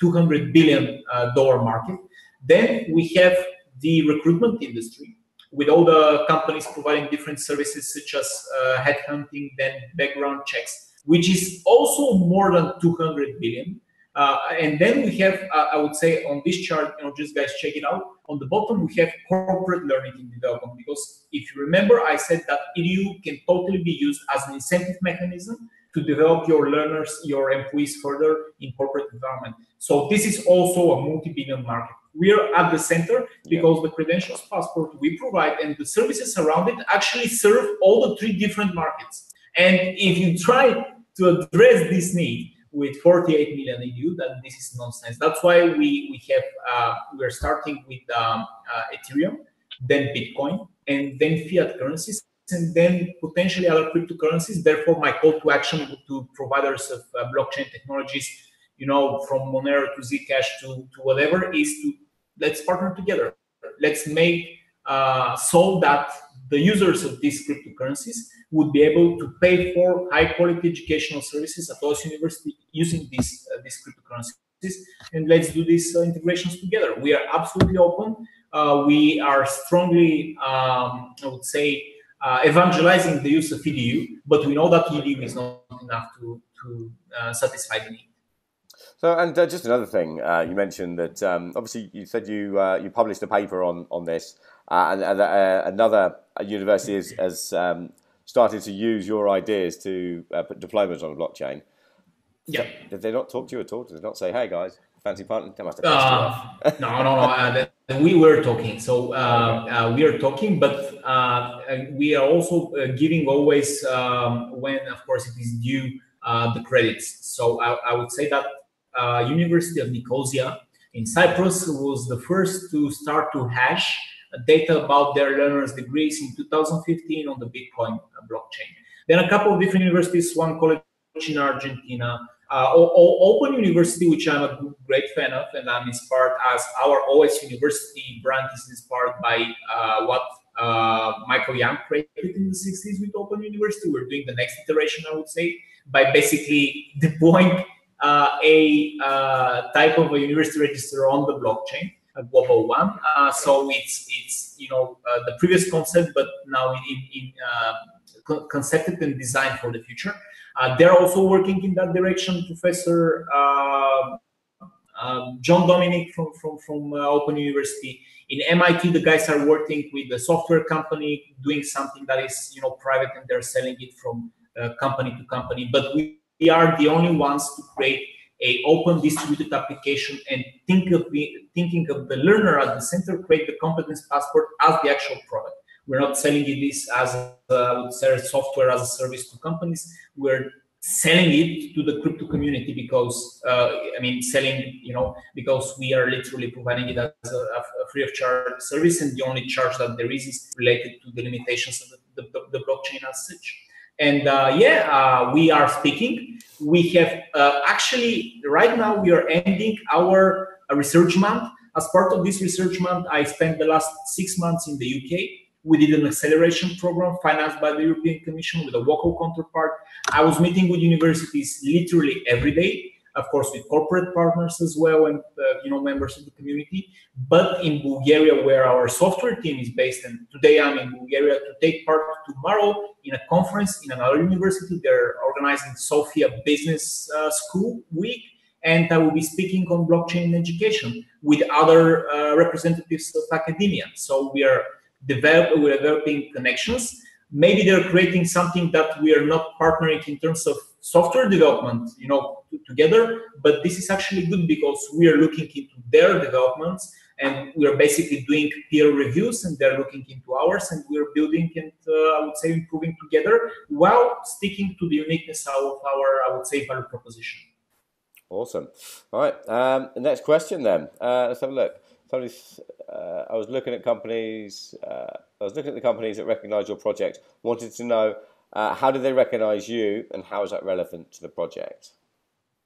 200 billion uh, dollar market. Then we have the recruitment industry with all the companies providing different services such as uh, headhunting, then background checks, which is also more than 200 billion. Uh, and then we have, uh, I would say, on this chart, you know, just guys check it out. On the bottom, we have corporate learning and development because if you remember, I said that EDU can totally be used as an incentive mechanism to develop your learners, your employees further in corporate environment. So this is also a multi-billion market we are at the center because yeah. the credentials passport we provide and the services around it actually serve all the three different markets. And if you try to address this need with 48 million EDU, then this is nonsense. That's why we we have uh, we are starting with um, uh, Ethereum, then Bitcoin, and then fiat currencies, and then potentially other cryptocurrencies. Therefore, my call to action to providers of uh, blockchain technologies, you know, from Monero to Zcash to, to whatever, is to let's partner together. Let's make uh, so that the users of these cryptocurrencies would be able to pay for high quality educational services at those universities using these uh, these cryptocurrencies. And let's do these uh, integrations together. We are absolutely open. Uh, we are strongly, um, I would say, uh, evangelizing the use of EDU, but we know that EDU is not enough to to uh, satisfy the need. So, and uh, just another thing, uh, you mentioned that um, obviously you said you uh, you published a paper on on this, uh, and uh, another university has, has um, started to use your ideas to uh, put diplomas on a blockchain. Yeah. did they not talk to you at all? Did they not say, "Hey guys, fancy partner"? They must have no, no, no. we were talking, so we are talking, but we are also giving always um, when, of course, it is due the credits. So I, I would say that uh, University of Nicosia in Cyprus was the first to start to hash data about their learners' degrees in 2015 on the Bitcoin blockchain. Then a couple of different universities, one college in Argentina, uh, Open University, which I'm a great fan of, and I'm inspired as our OS University brand is inspired by uh, what uh, Michael Young created in the 60s with Open University. We're doing the next iteration, I would say, by basically deploying uh, a uh, type of a university register on the blockchain, a global one. Uh, so it's it's you know the previous concept, but now in, in concepted and designed for the future. they're also working in that direction. Professor um, John Domingue from from from Open University in MIT, the guys are working with a software company doing something that is you know private, and they're selling it from uh, company to company. But we we are the only ones to create a open distributed application and think of the, thinking of the learner at the center, create the competence passport as the actual product. We're not selling it this as software as a service to companies. We're selling it to the crypto community because uh, I mean selling you know because we are literally providing it as a, a, free of charge service and the only charge that there is is related to the limitations of the, the, the blockchain as such. And uh, yeah, uh, we are speaking. We have uh, actually, right now, we are ending our research month. As part of this research month, I spent the last six months in the UK. We did an acceleration program financed by the European Commission with a local counterpart. I was meeting with universities literally every day of course with corporate partners as well and uh, you know members of the community. But in bulgaria where our software team is based and today i'm in bulgaria to take part tomorrow in a conference in another university. They're organizing sofia business uh, school week and i will be speaking on blockchain education with other uh, representatives of academia. So we are develop, we're developing connections. Maybe they're creating something that we are not partnering in terms of software development, you know, together. But this is actually good because we are looking into their developments and we are basically doing peer reviews and they're looking into ours and we're building and uh, I would say improving together while sticking to the uniqueness of our, I would say, value proposition. Awesome. All right. Um, next question then. Uh, let's have a look. Uh, I was looking at companies. Uh, I was looking at the companies that recognise your project. Wanted to know Uh, how do they recognize you, and how is that relevant to the project?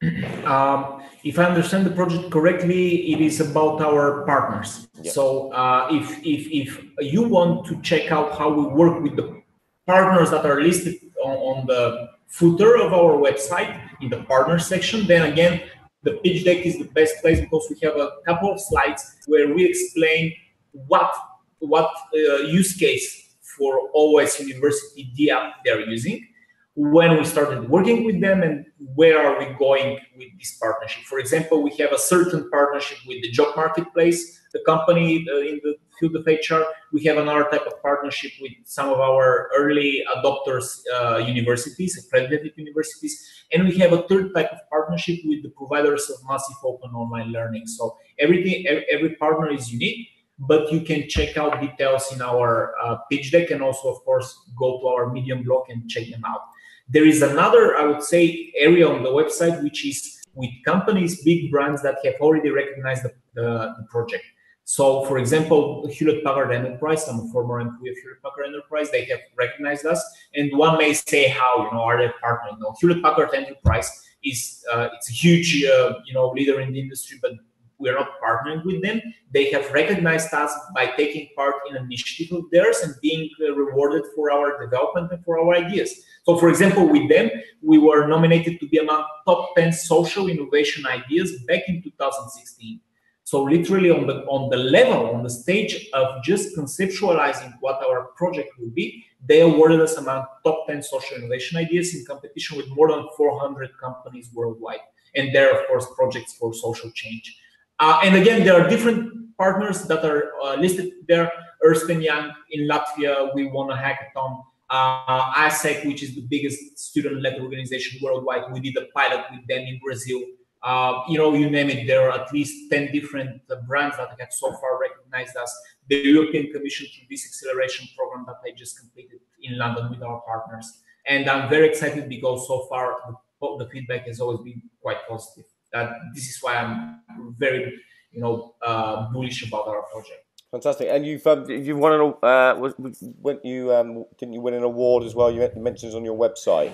Um, if I understand the project correctly, it is about our partners. Yep. So uh, if, if, if you want to check out how we work with the partners that are listed on, on the footer of our website in the partner section, then again, the pitch deck is the best place because we have a couple of slides where we explain what what uh, use case for OS University the app they're using when we started working with them and where are we going with this partnership. For example, we have a certain partnership with the job marketplace, the company uh, in the field of HR. We have another type of partnership with some of our early adopters uh, universities, accredited universities. And we have a third type of partnership with the providers of massive open online learning. So everything, every partner is unique but you can check out details in our uh, pitch deck and also of course go to our medium blog and check them out there is another, I would say, area on the website which is with companies, big brands that have already recognized the, the, project. So, for example, Hewlett Packard Enterprise, I'm a former employee of Hewlett Packard Enterprise, they have recognized us. And one may say, how, you know, are they partnering? No, Hewlett Packard Enterprise is, uh, it's a huge, uh, you know, leader in the industry, but we're not partnering with them. They have recognized us by taking part in an initiative of theirs and being uh, rewarded for our development and for our ideas. So, for example, with them, we were nominated to be among top 10 social innovation ideas back in 2016. So, literally on the on the level, on the stage of just conceptualizing what our project will be, they awarded us among top 10 social innovation ideas in competition with more than 400 companies worldwide. And there, of course, projects for social change. Uh, and again, there are different partners that are uh, listed there. Ernst Young in Latvia, we won a hackathon uh, AIESEC, which is the biggest student-led organization worldwide. We did a pilot with them in Brazil. Uh, you know, you name it, there are at least 10 different uh, brands that have so far recognized us. The European Commission through this acceleration program that I just completed in London with our partners. And I'm very excited because so far the, the feedback has always been quite positive. That this is why I'm very, you know, uh, bullish about our project. Fantastic, and you've um, you've won an uh, was, you um, didn't you win an award as well? You mentioned on your website.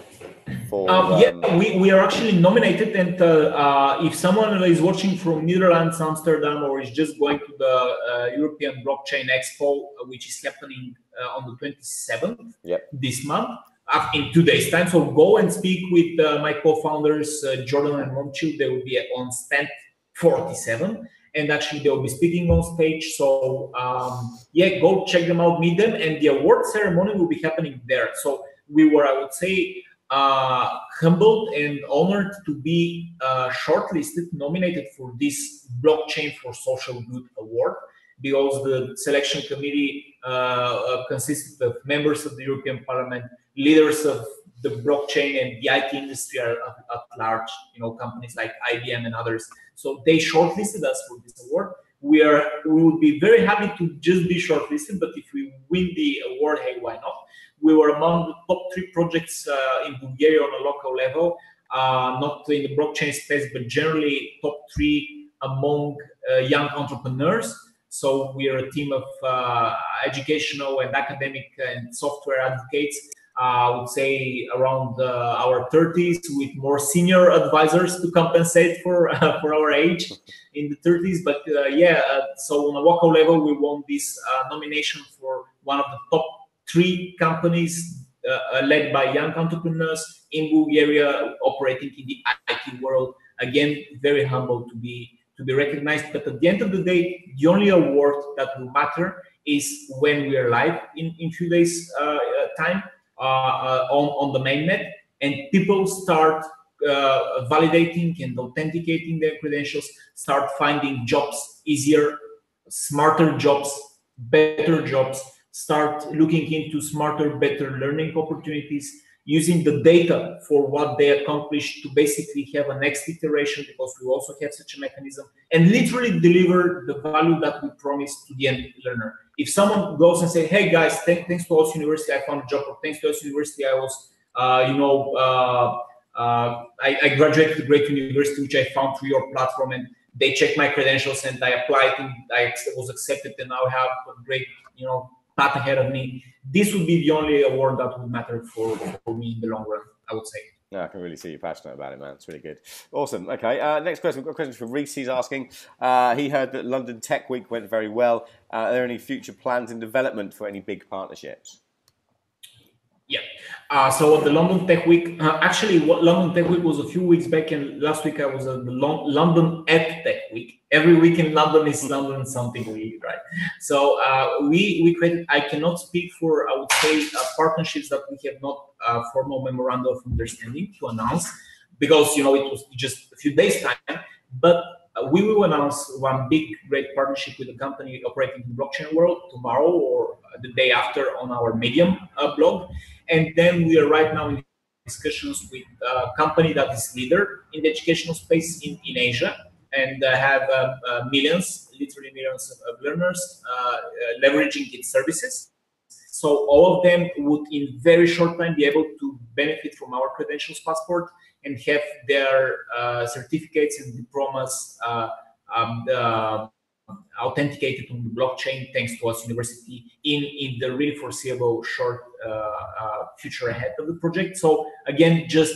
For, um, yeah, um, we, we are actually nominated, and uh, uh, if someone is watching from Netherlands, Amsterdam, or is just going to the uh, European Blockchain Expo, uh, which is happening uh, on the twenty seventh yep. this month, in two days' time. So go and speak with my co-founders Jordan and Momchil. They will be on stand forty seven and actually they'll be speaking on stage. So um, yeah, go check them out, meet them, and the award ceremony will be happening there. So we were, I would say, uh, humbled and honored to be uh, shortlisted, nominated for this Blockchain for Social Good award because the selection committee uh, uh consisted of members of the European Parliament, leaders of the blockchain and the IT industry are at, large, you know, companies like IBM and others. So they shortlisted us for this award. We are we would be very happy to just be shortlisted, but if we win the award, hey, why not? We were among the top three projects uh, in Bulgaria on a local level, uh, not in the blockchain space, but generally top three among uh, young entrepreneurs. So we are a team of uh, educational and academic and software advocates I would say around our 30s with more senior advisors to compensate for for our age in the 30s. But uh, yeah, uh, so on a local level, we won this uh, nomination for one of the top three companies uh, led by young entrepreneurs in Bulgaria, operating in the IT world. Again, very humble to be to be recognized. But at the end of the day, the only award that will matter is when we are live in in few days time uh, uh, on, on the mainnet and people start uh, validating and authenticating their credentials, start finding jobs easier, smarter jobs, better jobs, start looking into smarter, better learning opportunities, using the data for what they accomplished to basically have a next iteration because we also have such a mechanism and literally deliver the value that we promised to the end learner. If someone goes and say, "Hey guys, thank, thanks to OS University, I found a job," or "Thanks to OS University, I was, uh, you know, uh, uh, I, I, graduated a great university which I found through your platform," and they checked my credentials and I applied and I was accepted, and now I have a great, you know, path ahead of me. This would be the only award that would matter for, for me in the long run, I would say. Yeah, I can really see you're passionate about it, man. It's really good. Awesome. Okay, uh, next question. We've got a question from Reese. He's asking uh, He heard that London Tech Week went very well. Uh, are there any future plans in development for any big partnerships? Yeah. Uh, so the London Tech Week, uh, actually, what London Tech Week was a few weeks back, and last week I was at the Long- London Ed Tech Week. Every week in London is London something we right? So uh, we we created. I cannot speak for I would say uh, partnerships that we have not uh, formal memorandum of understanding to announce because you know it was just a few days time, but. Uh, we will announce one big, great partnership with a company operating in the blockchain world tomorrow or the day after on our Medium blog and then we are right now in discussions with a company that is leader in the educational space in, in Asia and uh, have uh, uh, millions, literally millions of, learners uh, uh, leveraging its services. So all of them would in very short time be able to benefit from our credentials passport and have their uh, certificates and diplomas um, authenticated on the blockchain thanks to OS University in, in the really foreseeable short uh, uh, future ahead of the project. So again, just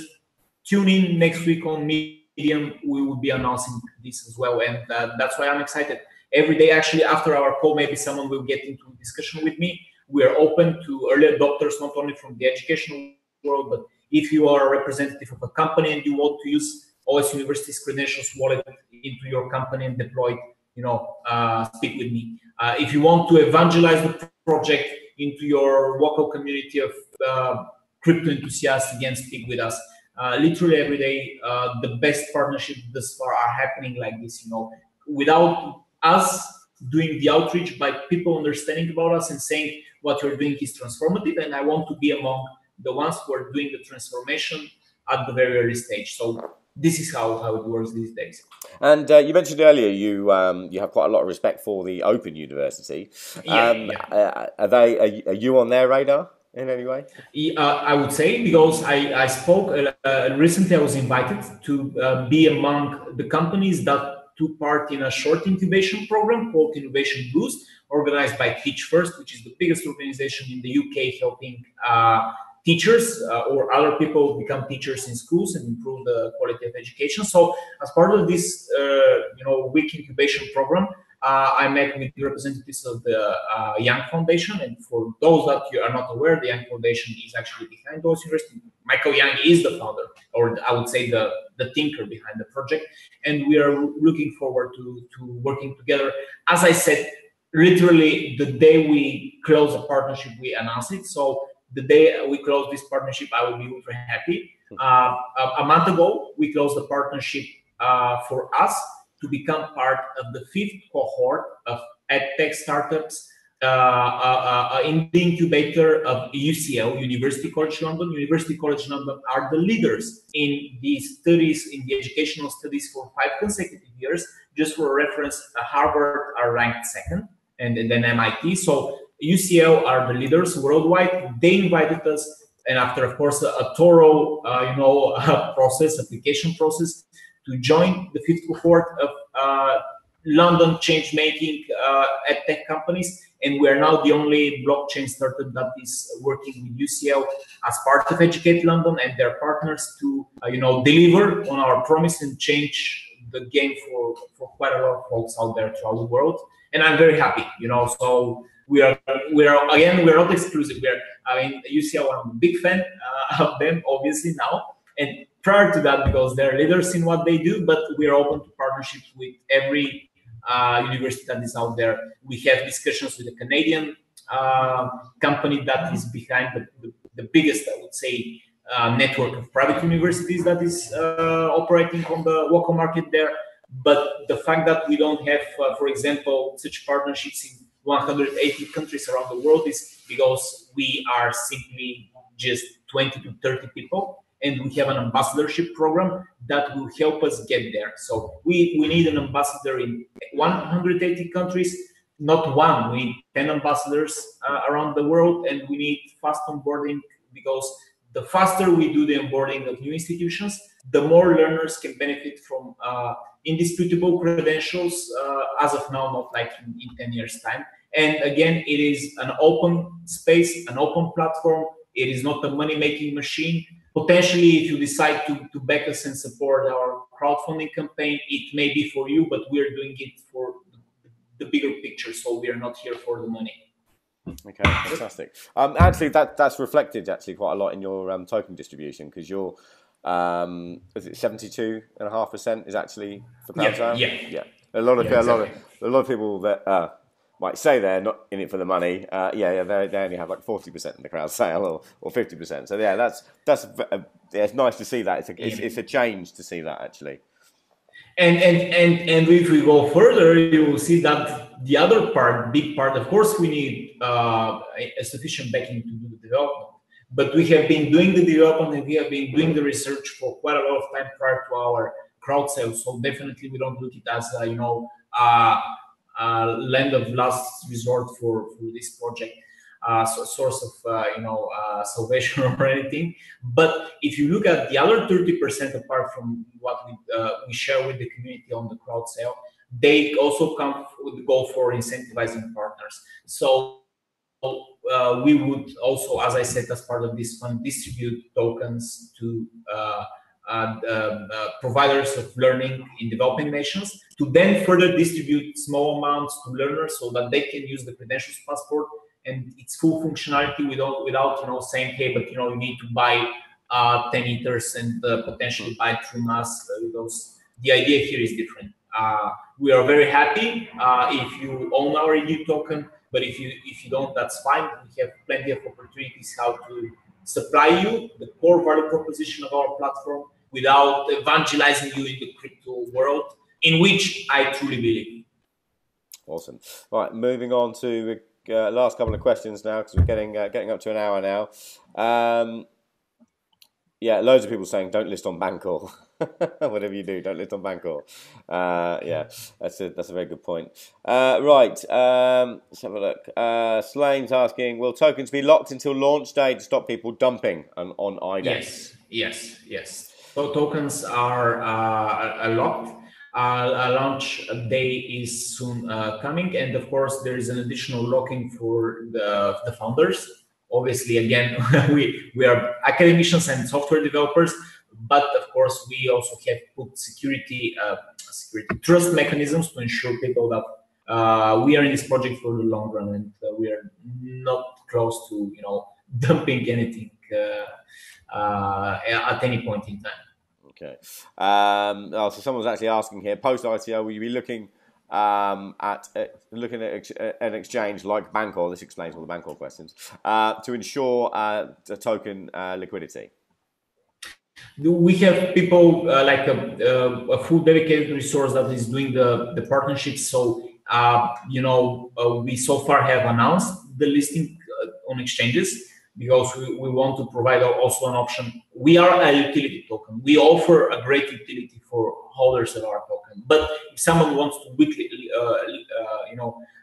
tune in next week on Medium. We will be announcing this as well, and uh, that's why I'm excited. Every day, actually, after our call, maybe someone will get into discussion with me. We are open to early adopters, not only from the educational world, but if you are a representative of a company and you want to use OS University's credentials wallet into your company and deploy it, you know, uh, speak with me. Uh, if you want to evangelize the project into your local community of uh, crypto enthusiasts, again, speak with us. Uh, literally every day, uh, the best partnerships thus far are happening like this. You know, without us doing the outreach by people understanding about us and saying what you're doing is transformative, and I want to be among the ones who are doing the transformation at the very early stage. So this is how, how it works these days. And uh, you mentioned earlier you um, you have quite a lot of respect for the Open University. Yeah, um, yeah. Uh, are they are, are, you on their radar in any way? Uh, I would say because I I spoke uh, uh, recently. I was invited to uh, be among the companies that took part in a short incubation program called Innovation Boost, organized by Teach First, which is the biggest organization in the UK helping teachers uh, or other people become teachers in schools and improve the quality of education. So as part of this, uh, you know, week incubation program, uh, I met with the representatives of the uh, Young Foundation. And for those that you are not aware, the Young Foundation is actually behind those universities. Michael Young is the founder, or I would say the, the thinker behind the project. And we are looking forward to, to working together. As I said, literally the day we close a partnership, we announce it. So the day we close this partnership, I will be ultra happy. Uh, a, month ago, we closed the partnership uh, for us to become part of the fifth cohort of EdTech startups uh, uh, uh in the incubator of UCL, University College London. University College London are the leaders in these studies, in the educational studies for five consecutive years. Just for reference, uh, Harvard are ranked second, and, and then MIT. So UCL are the leaders worldwide. They invited us, and after, of course, a, a thorough, uh, you know, process, application process, to join the fifth cohort of uh, London change making uh, EdTech companies. And we are now the only blockchain startup that is working with UCL as part of Educate London and their partners to, uh, you know, deliver on our promise and change the game for, for quite a lot of folks out there throughout the world. And I'm very happy, you know. So we are we are again we're not exclusive. We are I mean UCL. I'm a big fan uh, of them, obviously now, and prior to that because they're leaders in what they do. But we are open to partnerships with every uh, university that is out there. We have discussions with a Canadian uh, company that is behind the, the, the biggest, I would say, uh, network of private universities that is uh, operating on the local market there. But the fact that we don't have, uh, for example, such partnerships in 180 countries around the world is because we are simply just 20 to 30 people and we have an ambassadorship program that will help us get there. So we, we need an ambassador in 180 countries not one. We need 10 ambassadors uh, around the world and we need fast onboarding because the faster we do the onboarding of new institutions the more learners can benefit from uh, indisputable credentials uh, as of now, not like in, in 10 years' time. And again, it is an open space, an open platform. It is not a money making machine. Potentially, if you decide to, to back us and support our crowdfunding campaign, it may be for you, but we're doing it for the bigger picture. So we are not here for the money. Okay, fantastic. Um, actually, that that's reflected actually quite a lot in your um, token distribution because you're um, is it seventy two and a half percent is actually for crowd yeah, yeah, yeah. A lot of yeah, a lot of a lot of people that uh, might say they're not in it for the money. Uh, yeah, yeah, they, they only have like forty percent in the crowd sale or or fifty percent. So yeah, that's that's uh, yeah, it's nice to see that. It's a it's, it's a change to see that actually. And and and and if we go further, you will see that the other part, big part, of course, we need uh, a sufficient backing to do the development. But we have been doing the development and we have been doing the research for quite a lot of time prior to our crowd sale. So definitely, we don't look it as a, you know uh, land of last resort for for this project uh, source of uh, you know uh, salvation or anything. But if you look at the other 30% apart from what we, uh, we share with the community on the crowd sale, they also come with the goal for incentivizing partners. So uh, we would also, as I said, as part of this fund, distribute tokens to uh, uh, uh, providers of learning in developing nations to then further distribute small amounts to learners so that they can use the credentials passport and its full functionality without without you know saying hey but you know you need to buy uh, 10 ethers and uh, potentially buy us uh, those the idea here is different. We are very happy if you own our EDU token but if you if you don't that's fine we have plenty of opportunities how to supply you the core value proposition of our platform without evangelizing you in the crypto world in which i truly believe awesome all right moving on to uh, last couple of questions now because we're getting uh, getting up to an hour now. Um, yeah, loads of people saying don't list on Bancor. Whatever you do, don't list on Bancor. Uh, yeah, that's a that's a very good point. Uh, right, um, let's have a look. Uh, Slane's asking, will tokens be locked until launch day to stop people dumping on, on IDEX? Yes, yes, yes. So tokens are uh, locked uh, launch day is soon uh, coming, and of course there is an additional locking for the, the founders. Obviously, again, we we are academicians and software developers, but of course we also have put security uh, security trust mechanisms to ensure people that uh, we are in this project for the long run and uh, we are not close to you know dumping anything at any point in time. Okay. Um, oh, so someone's actually asking here: post ITO, will you be looking um, at uh, looking at ex- an exchange like Bancor? This explains all the Bancor questions uh, to ensure uh, token liquidity. We have people uh, like a, a, full dedicated resource that is doing the the partnerships. So you know, we so far have announced the listing on exchanges because we, we want to provide also an option. We are a utility token. We offer a great utility for holders of our token. But if someone wants to uh, uh, you know,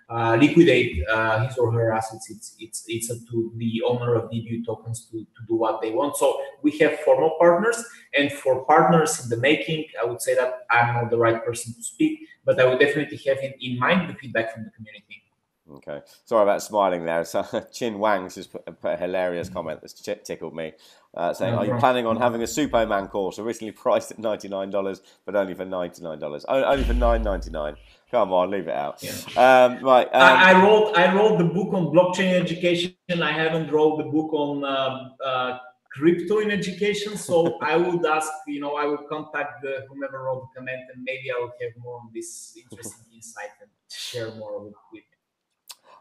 uh, liquidate uh, his or her assets, it's it's it's up to the owner of EDU tokens to, to do what they want. So we have formal partners, and for partners in the making, I would say that I'm not the right person to speak, but I would definitely have in, in mind the feedback from the community. Okay, sorry about smiling there. So Chin Wang's just put, put a hilarious comment that's tickled me, uh, saying, "Are you planning on having a Superman course originally priced at ninety nine dollars, but only for ninety nine dollars, only for nine ninety nine? Come on, leave it out." Yeah. Um, right. Um, I, I, wrote I wrote the book on blockchain education. I haven't wrote the book on uh, uh, crypto in education. So I would ask, you know, I would contact the whomever wrote the comment, and maybe I will have more on this interesting insight and share more with, with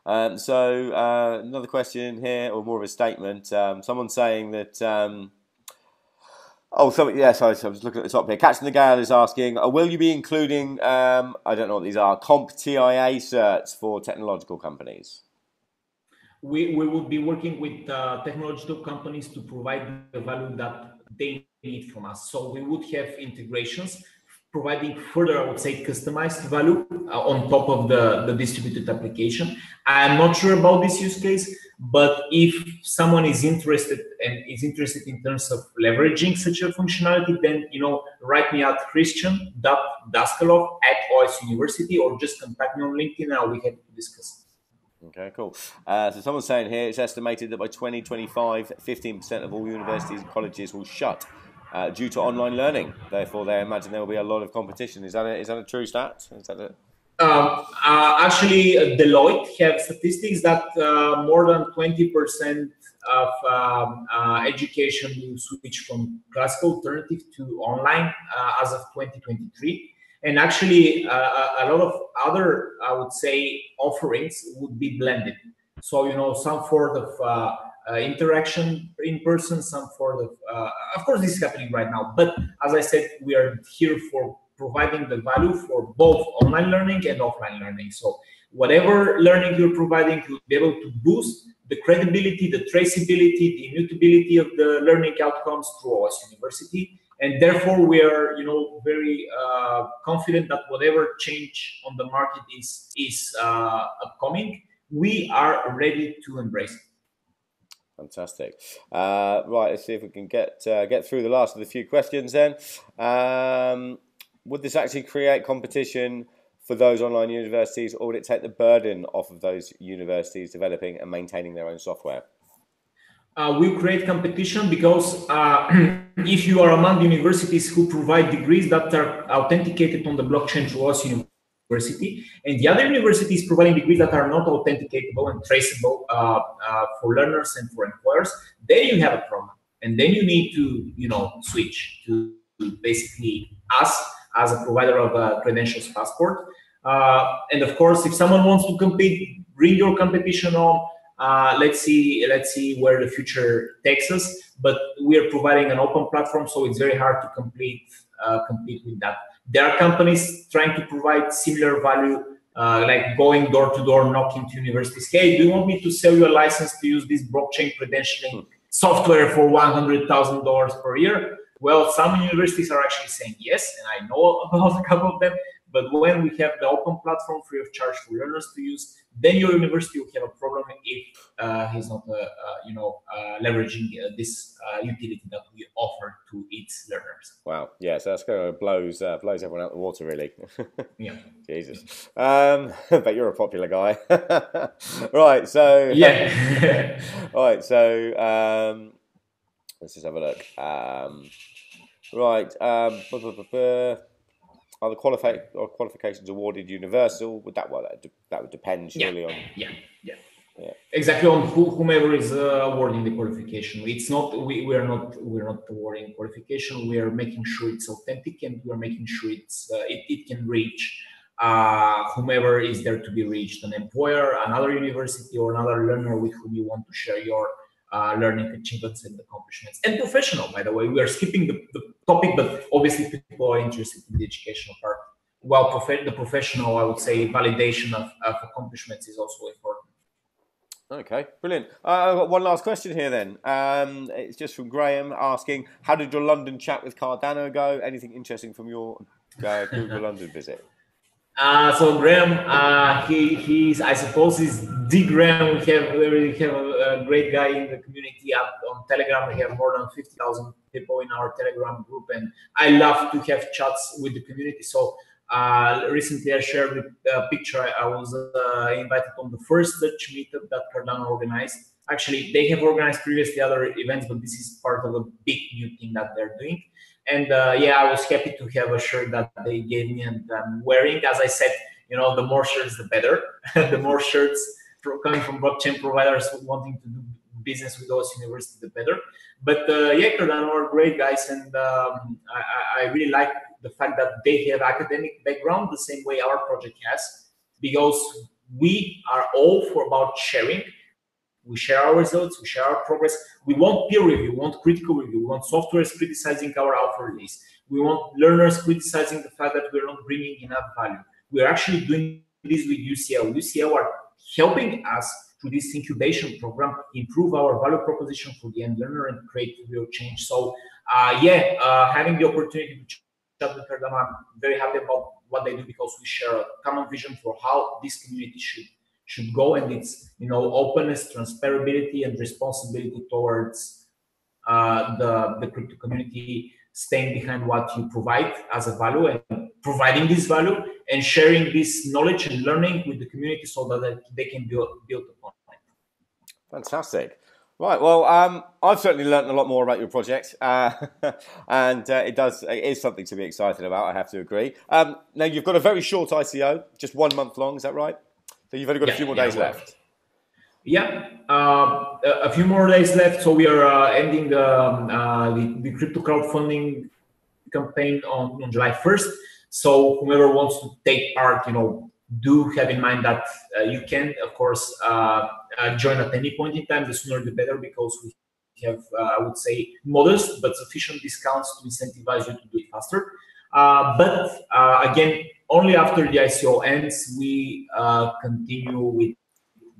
um, so uh, another question here, or more of a statement. Um, someone saying that. Oh, so yes, I was looking at the top here. Catching the Gale is asking, uh, will you be including? Um, I don't know what these are. CompTIA certs for technological companies. We, we would be working with uh, technological companies to provide the value that they need from us. So we would have integrations providing further, I would say, customized value uh, on top of the, the distributed application. I'm not sure about this use case, but if someone is interested and is interested in terms of leveraging such a functionality, then you know, write me at christian.daskalov at OS University or just contact me on LinkedIn and I'll be happy to discuss. Okay, cool. Uh, so someone's saying here it's estimated that by 2025, 15% of all universities and colleges will shut uh, due to online learning. Therefore, they imagine there will be a lot of competition. Is that a, is that a true stat? Is that a... Um, uh, actually, uh, Deloitte have statistics that uh, more than 20% of um, uh, education will switch from classical alternative to online uh, as of 2023. And actually, a lot of other, I would say, offerings would be blended. So, you know, some sort of uh, interaction in person, some sort of, uh, of course, this is happening right now. But as I said, we are here for providing the value for both online learning and offline learning. So whatever learning you're providing, you'll be able to boost the credibility, the traceability, the immutability of the learning outcomes through OS University. And therefore, we are, you know, very uh, confident that whatever change on the market is is uh, upcoming, we are ready to embrace it. Fantastic. Uh, right, let's see if we can get uh, get through the last of the few questions. Then, um, would this actually create competition for those online universities, or would it take the burden off of those universities developing and maintaining their own software? Uh, we create competition because uh, if you are among universities who provide degrees that are authenticated on the blockchain through OS University, and the other universities providing degrees that are not authenticatable and traceable uh, uh, for learners and for employers, then you have a problem, and then you need to, you know, switch to basically us as a provider of a credentials passport. Uh, and of course, if someone wants to compete, bring your competition on. Uh, let's see, let's see where the future takes us. But we are providing an open platform, so it's very hard to compete uh, compete with that. There are companies trying to provide similar value, uh, like going door to door, knocking to universities. Hey, do you want me to sell you a license to use this blockchain credentialing software for one hundred thousand dollars per year? Well, some universities are actually saying yes, and I know about a couple of them. But when we have the open platform free of charge for learners to use, then your university will have a problem if uh, he's not, uh, uh, you know, uh, leveraging uh, this uh, utility that we offer to its learners. Wow, yeah, so that's kind of blows blows everyone out of the water, really. yeah, Jesus. Um, but you're a popular guy, right? So yeah, right. So um, let's just have a look. Um, right. Um, are the qualifi- or qualifications awarded universal? Would that well that, that would depend surely yeah. on yeah yeah yeah exactly on who, whomever is uh, awarding the qualification. It's not we, we are not we are not awarding qualification. We are making sure it's authentic and we are making sure it's uh, it, it can reach uh, whomever is there to be reached, an employer, another university, or another learner with whom you want to share your uh, learning achievements and accomplishments. And professional, by the way, we are skipping the, the topic, but obviously people are interested in the educational part. While prof- the professional, I would say, validation of, of accomplishments is also important. Okay, brilliant. Uh, I've got one last question here then. Um, it's just from Graham asking, how did your London chat with Cardano go? Anything interesting from your uh, Google London visit? Uh, so Graham, uh, he he's I suppose he's the Graham. We have we have a, a, great guy in the community up on Telegram. We have more than fifty thousand people in our Telegram group, and I love to have chats with the community. So uh, recently, I shared a picture. I was uh, invited on the first Dutch meetup that Cardano organized. Actually, they have organized previously other events, but this is part of a big new thing that they're doing. And uh, yeah, I was happy to have a shirt that they gave me and I'm wearing. As I said, you know, the more shirts, the better. the more shirts coming from blockchain providers wanting to do business with those universities, the better. But uh, yeah, Cardano are great guys, and um, I, I, really like the fact that they have academic background the same way our project has, because we are all for about sharing we share our results, we share our progress. We want peer review, we want critical review, we want softwares criticizing our alpha release. We want learners criticizing the fact that we're not bringing enough value. We're actually doing this with UCL. UCL are helping us through this incubation program improve our value proposition for the end learner and create real change. So, uh, yeah, uh, having the opportunity to chat with Cardano. I'm very happy about what they do because we share a common vision for how this community should should go, and it's you know openness, transparency, and responsibility towards uh, the the crypto community, staying behind what you provide as a value and providing this value and sharing this knowledge and learning with the community so that they can build build upon it. Fantastic. Right. Well, um, I've certainly learned a lot more about your project, uh, and uh, it does it is something to be excited about. I have to agree. Um, now you've got a very short ICO, just one month long. Is that right? So you've only got yeah, a few more days left. Yeah, uh, a few more days left. So we are uh, ending the, um, uh, the, the crypto crowdfunding campaign on, on July first. So whoever wants to take part, you know, do have in mind that uh, you can, of course, uh, uh, join at any point in time. The sooner the better, because we have, I would say, modest but sufficient discounts to incentivize you to do it faster. but again, only after the ICO ends, we continue with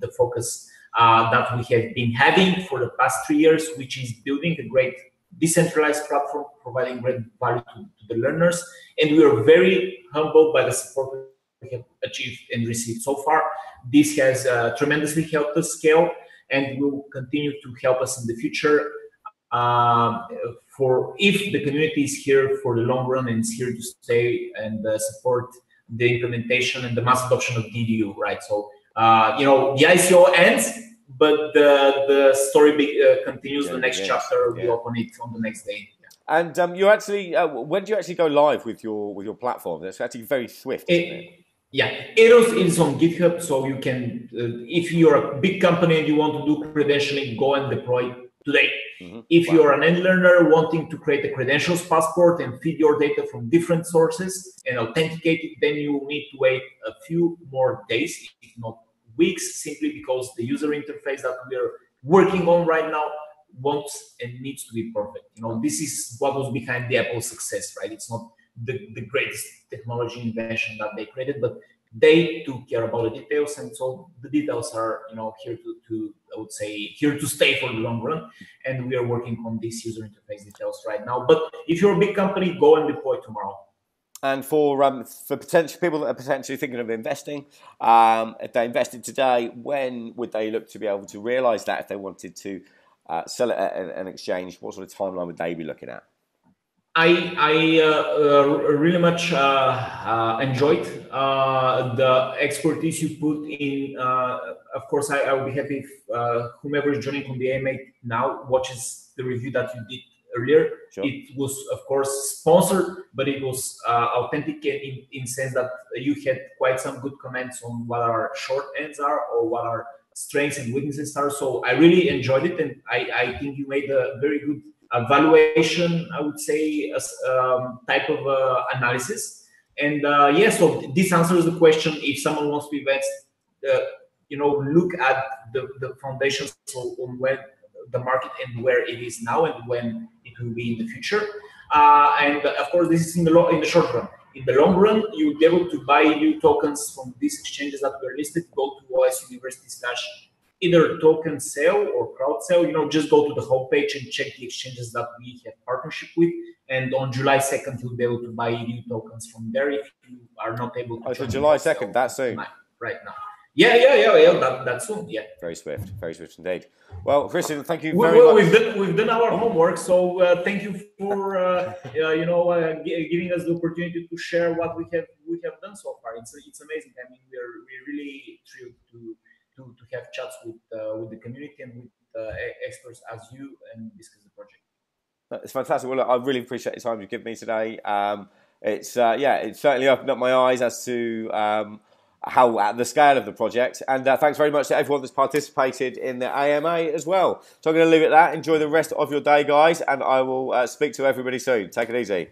the focus uh, that we have been having for the past three years, which is building a great decentralized platform, providing great value to, to, the learners. And we are very humbled by the support we have achieved and received so far. This has uh, tremendously helped us scale and will continue to help us in the future. Uh, for if the community is here for the long run and is here to stay and uh, support the implementation and the mass adoption of EDU, right? So, uh, you know, the ICO ends, but the the story be, uh, continues. Yeah, the next chapter, yeah. we open it on the next day. And um, you actually, uh, when do you actually go live with your with your platform? That's actually very swift, it, it? Yeah, Eros is on GitHub, so you can, uh, if you're a big company and you want to do credentialing, go and deploy today. Mm-hmm. If wow. you're an end learner wanting to create a credentials passport and feed your data from different sources and authenticate it, then you need to wait a few more days, if not weeks, simply because the user interface that we're working on right now wants and needs to be perfect. You know, this is what was behind the Apple success, right? It's not the, the greatest technology invention that they created, but they took care about the details and so the details are you know here to, to i would say here to stay for the long run and we are working on these user interface details right now but if you're a big company go and deploy tomorrow and for um, for potential people that are potentially thinking of investing, um, if they invested today, when would they look to be able to realise that if they wanted to uh, sell it at an exchange? What sort of timeline would they be looking at? I, I uh, uh, really much uh, uh enjoyed uh, the expertise you put in. Uh, of course, I, I would be happy if whomever is joining on the AMA now watches the review that you did earlier. Sure. It was, of course, sponsored, but it was authentic in, in sense that you had quite some good comments on what our short ends are or what our strengths and weaknesses are. So I really enjoyed it, and I, I think you made a very good valuation, I would say, as um, type of uh, analysis. And uh, yeah, so this answers the question: if someone wants to invest, uh, you know, look at the, the foundations on where the market and where it is now and when it will be in the future. Uh, and of course, this is in the lo- in the short run. In the long run, you'll be able to buy new tokens from these exchanges that were listed. Go to OS University slash either token sale or crowd sale, you know, just go to the homepage and check the exchanges that we have partnership with. And on July 2nd, you'll be able to buy new tokens from there if you are not able to. Oh, so July 2nd, that's soon. Right now. Yeah, yeah, yeah, yeah. That, that's soon. Yeah. Very swift, very swift indeed. Well, Christian, thank you very well, much. We've done we've done our homework, so uh, thank you for uh, uh, you know uh, giving us the opportunity to share what we have we have done so far. It's it's amazing. I mean, we're we're really thrilled to to, to have chats with uh, with the community and with uh, experts as you and discuss the project. It's fantastic. Well, look, I really appreciate the time you give me today. Um, it's uh, yeah, it certainly opened up my eyes as to um, how uh, the scale of the project. And uh, thanks very much to everyone that's participated in the AMA as well. So I'm going to leave it at that. Enjoy the rest of your day, guys, and I will uh, speak to everybody soon. Take it easy.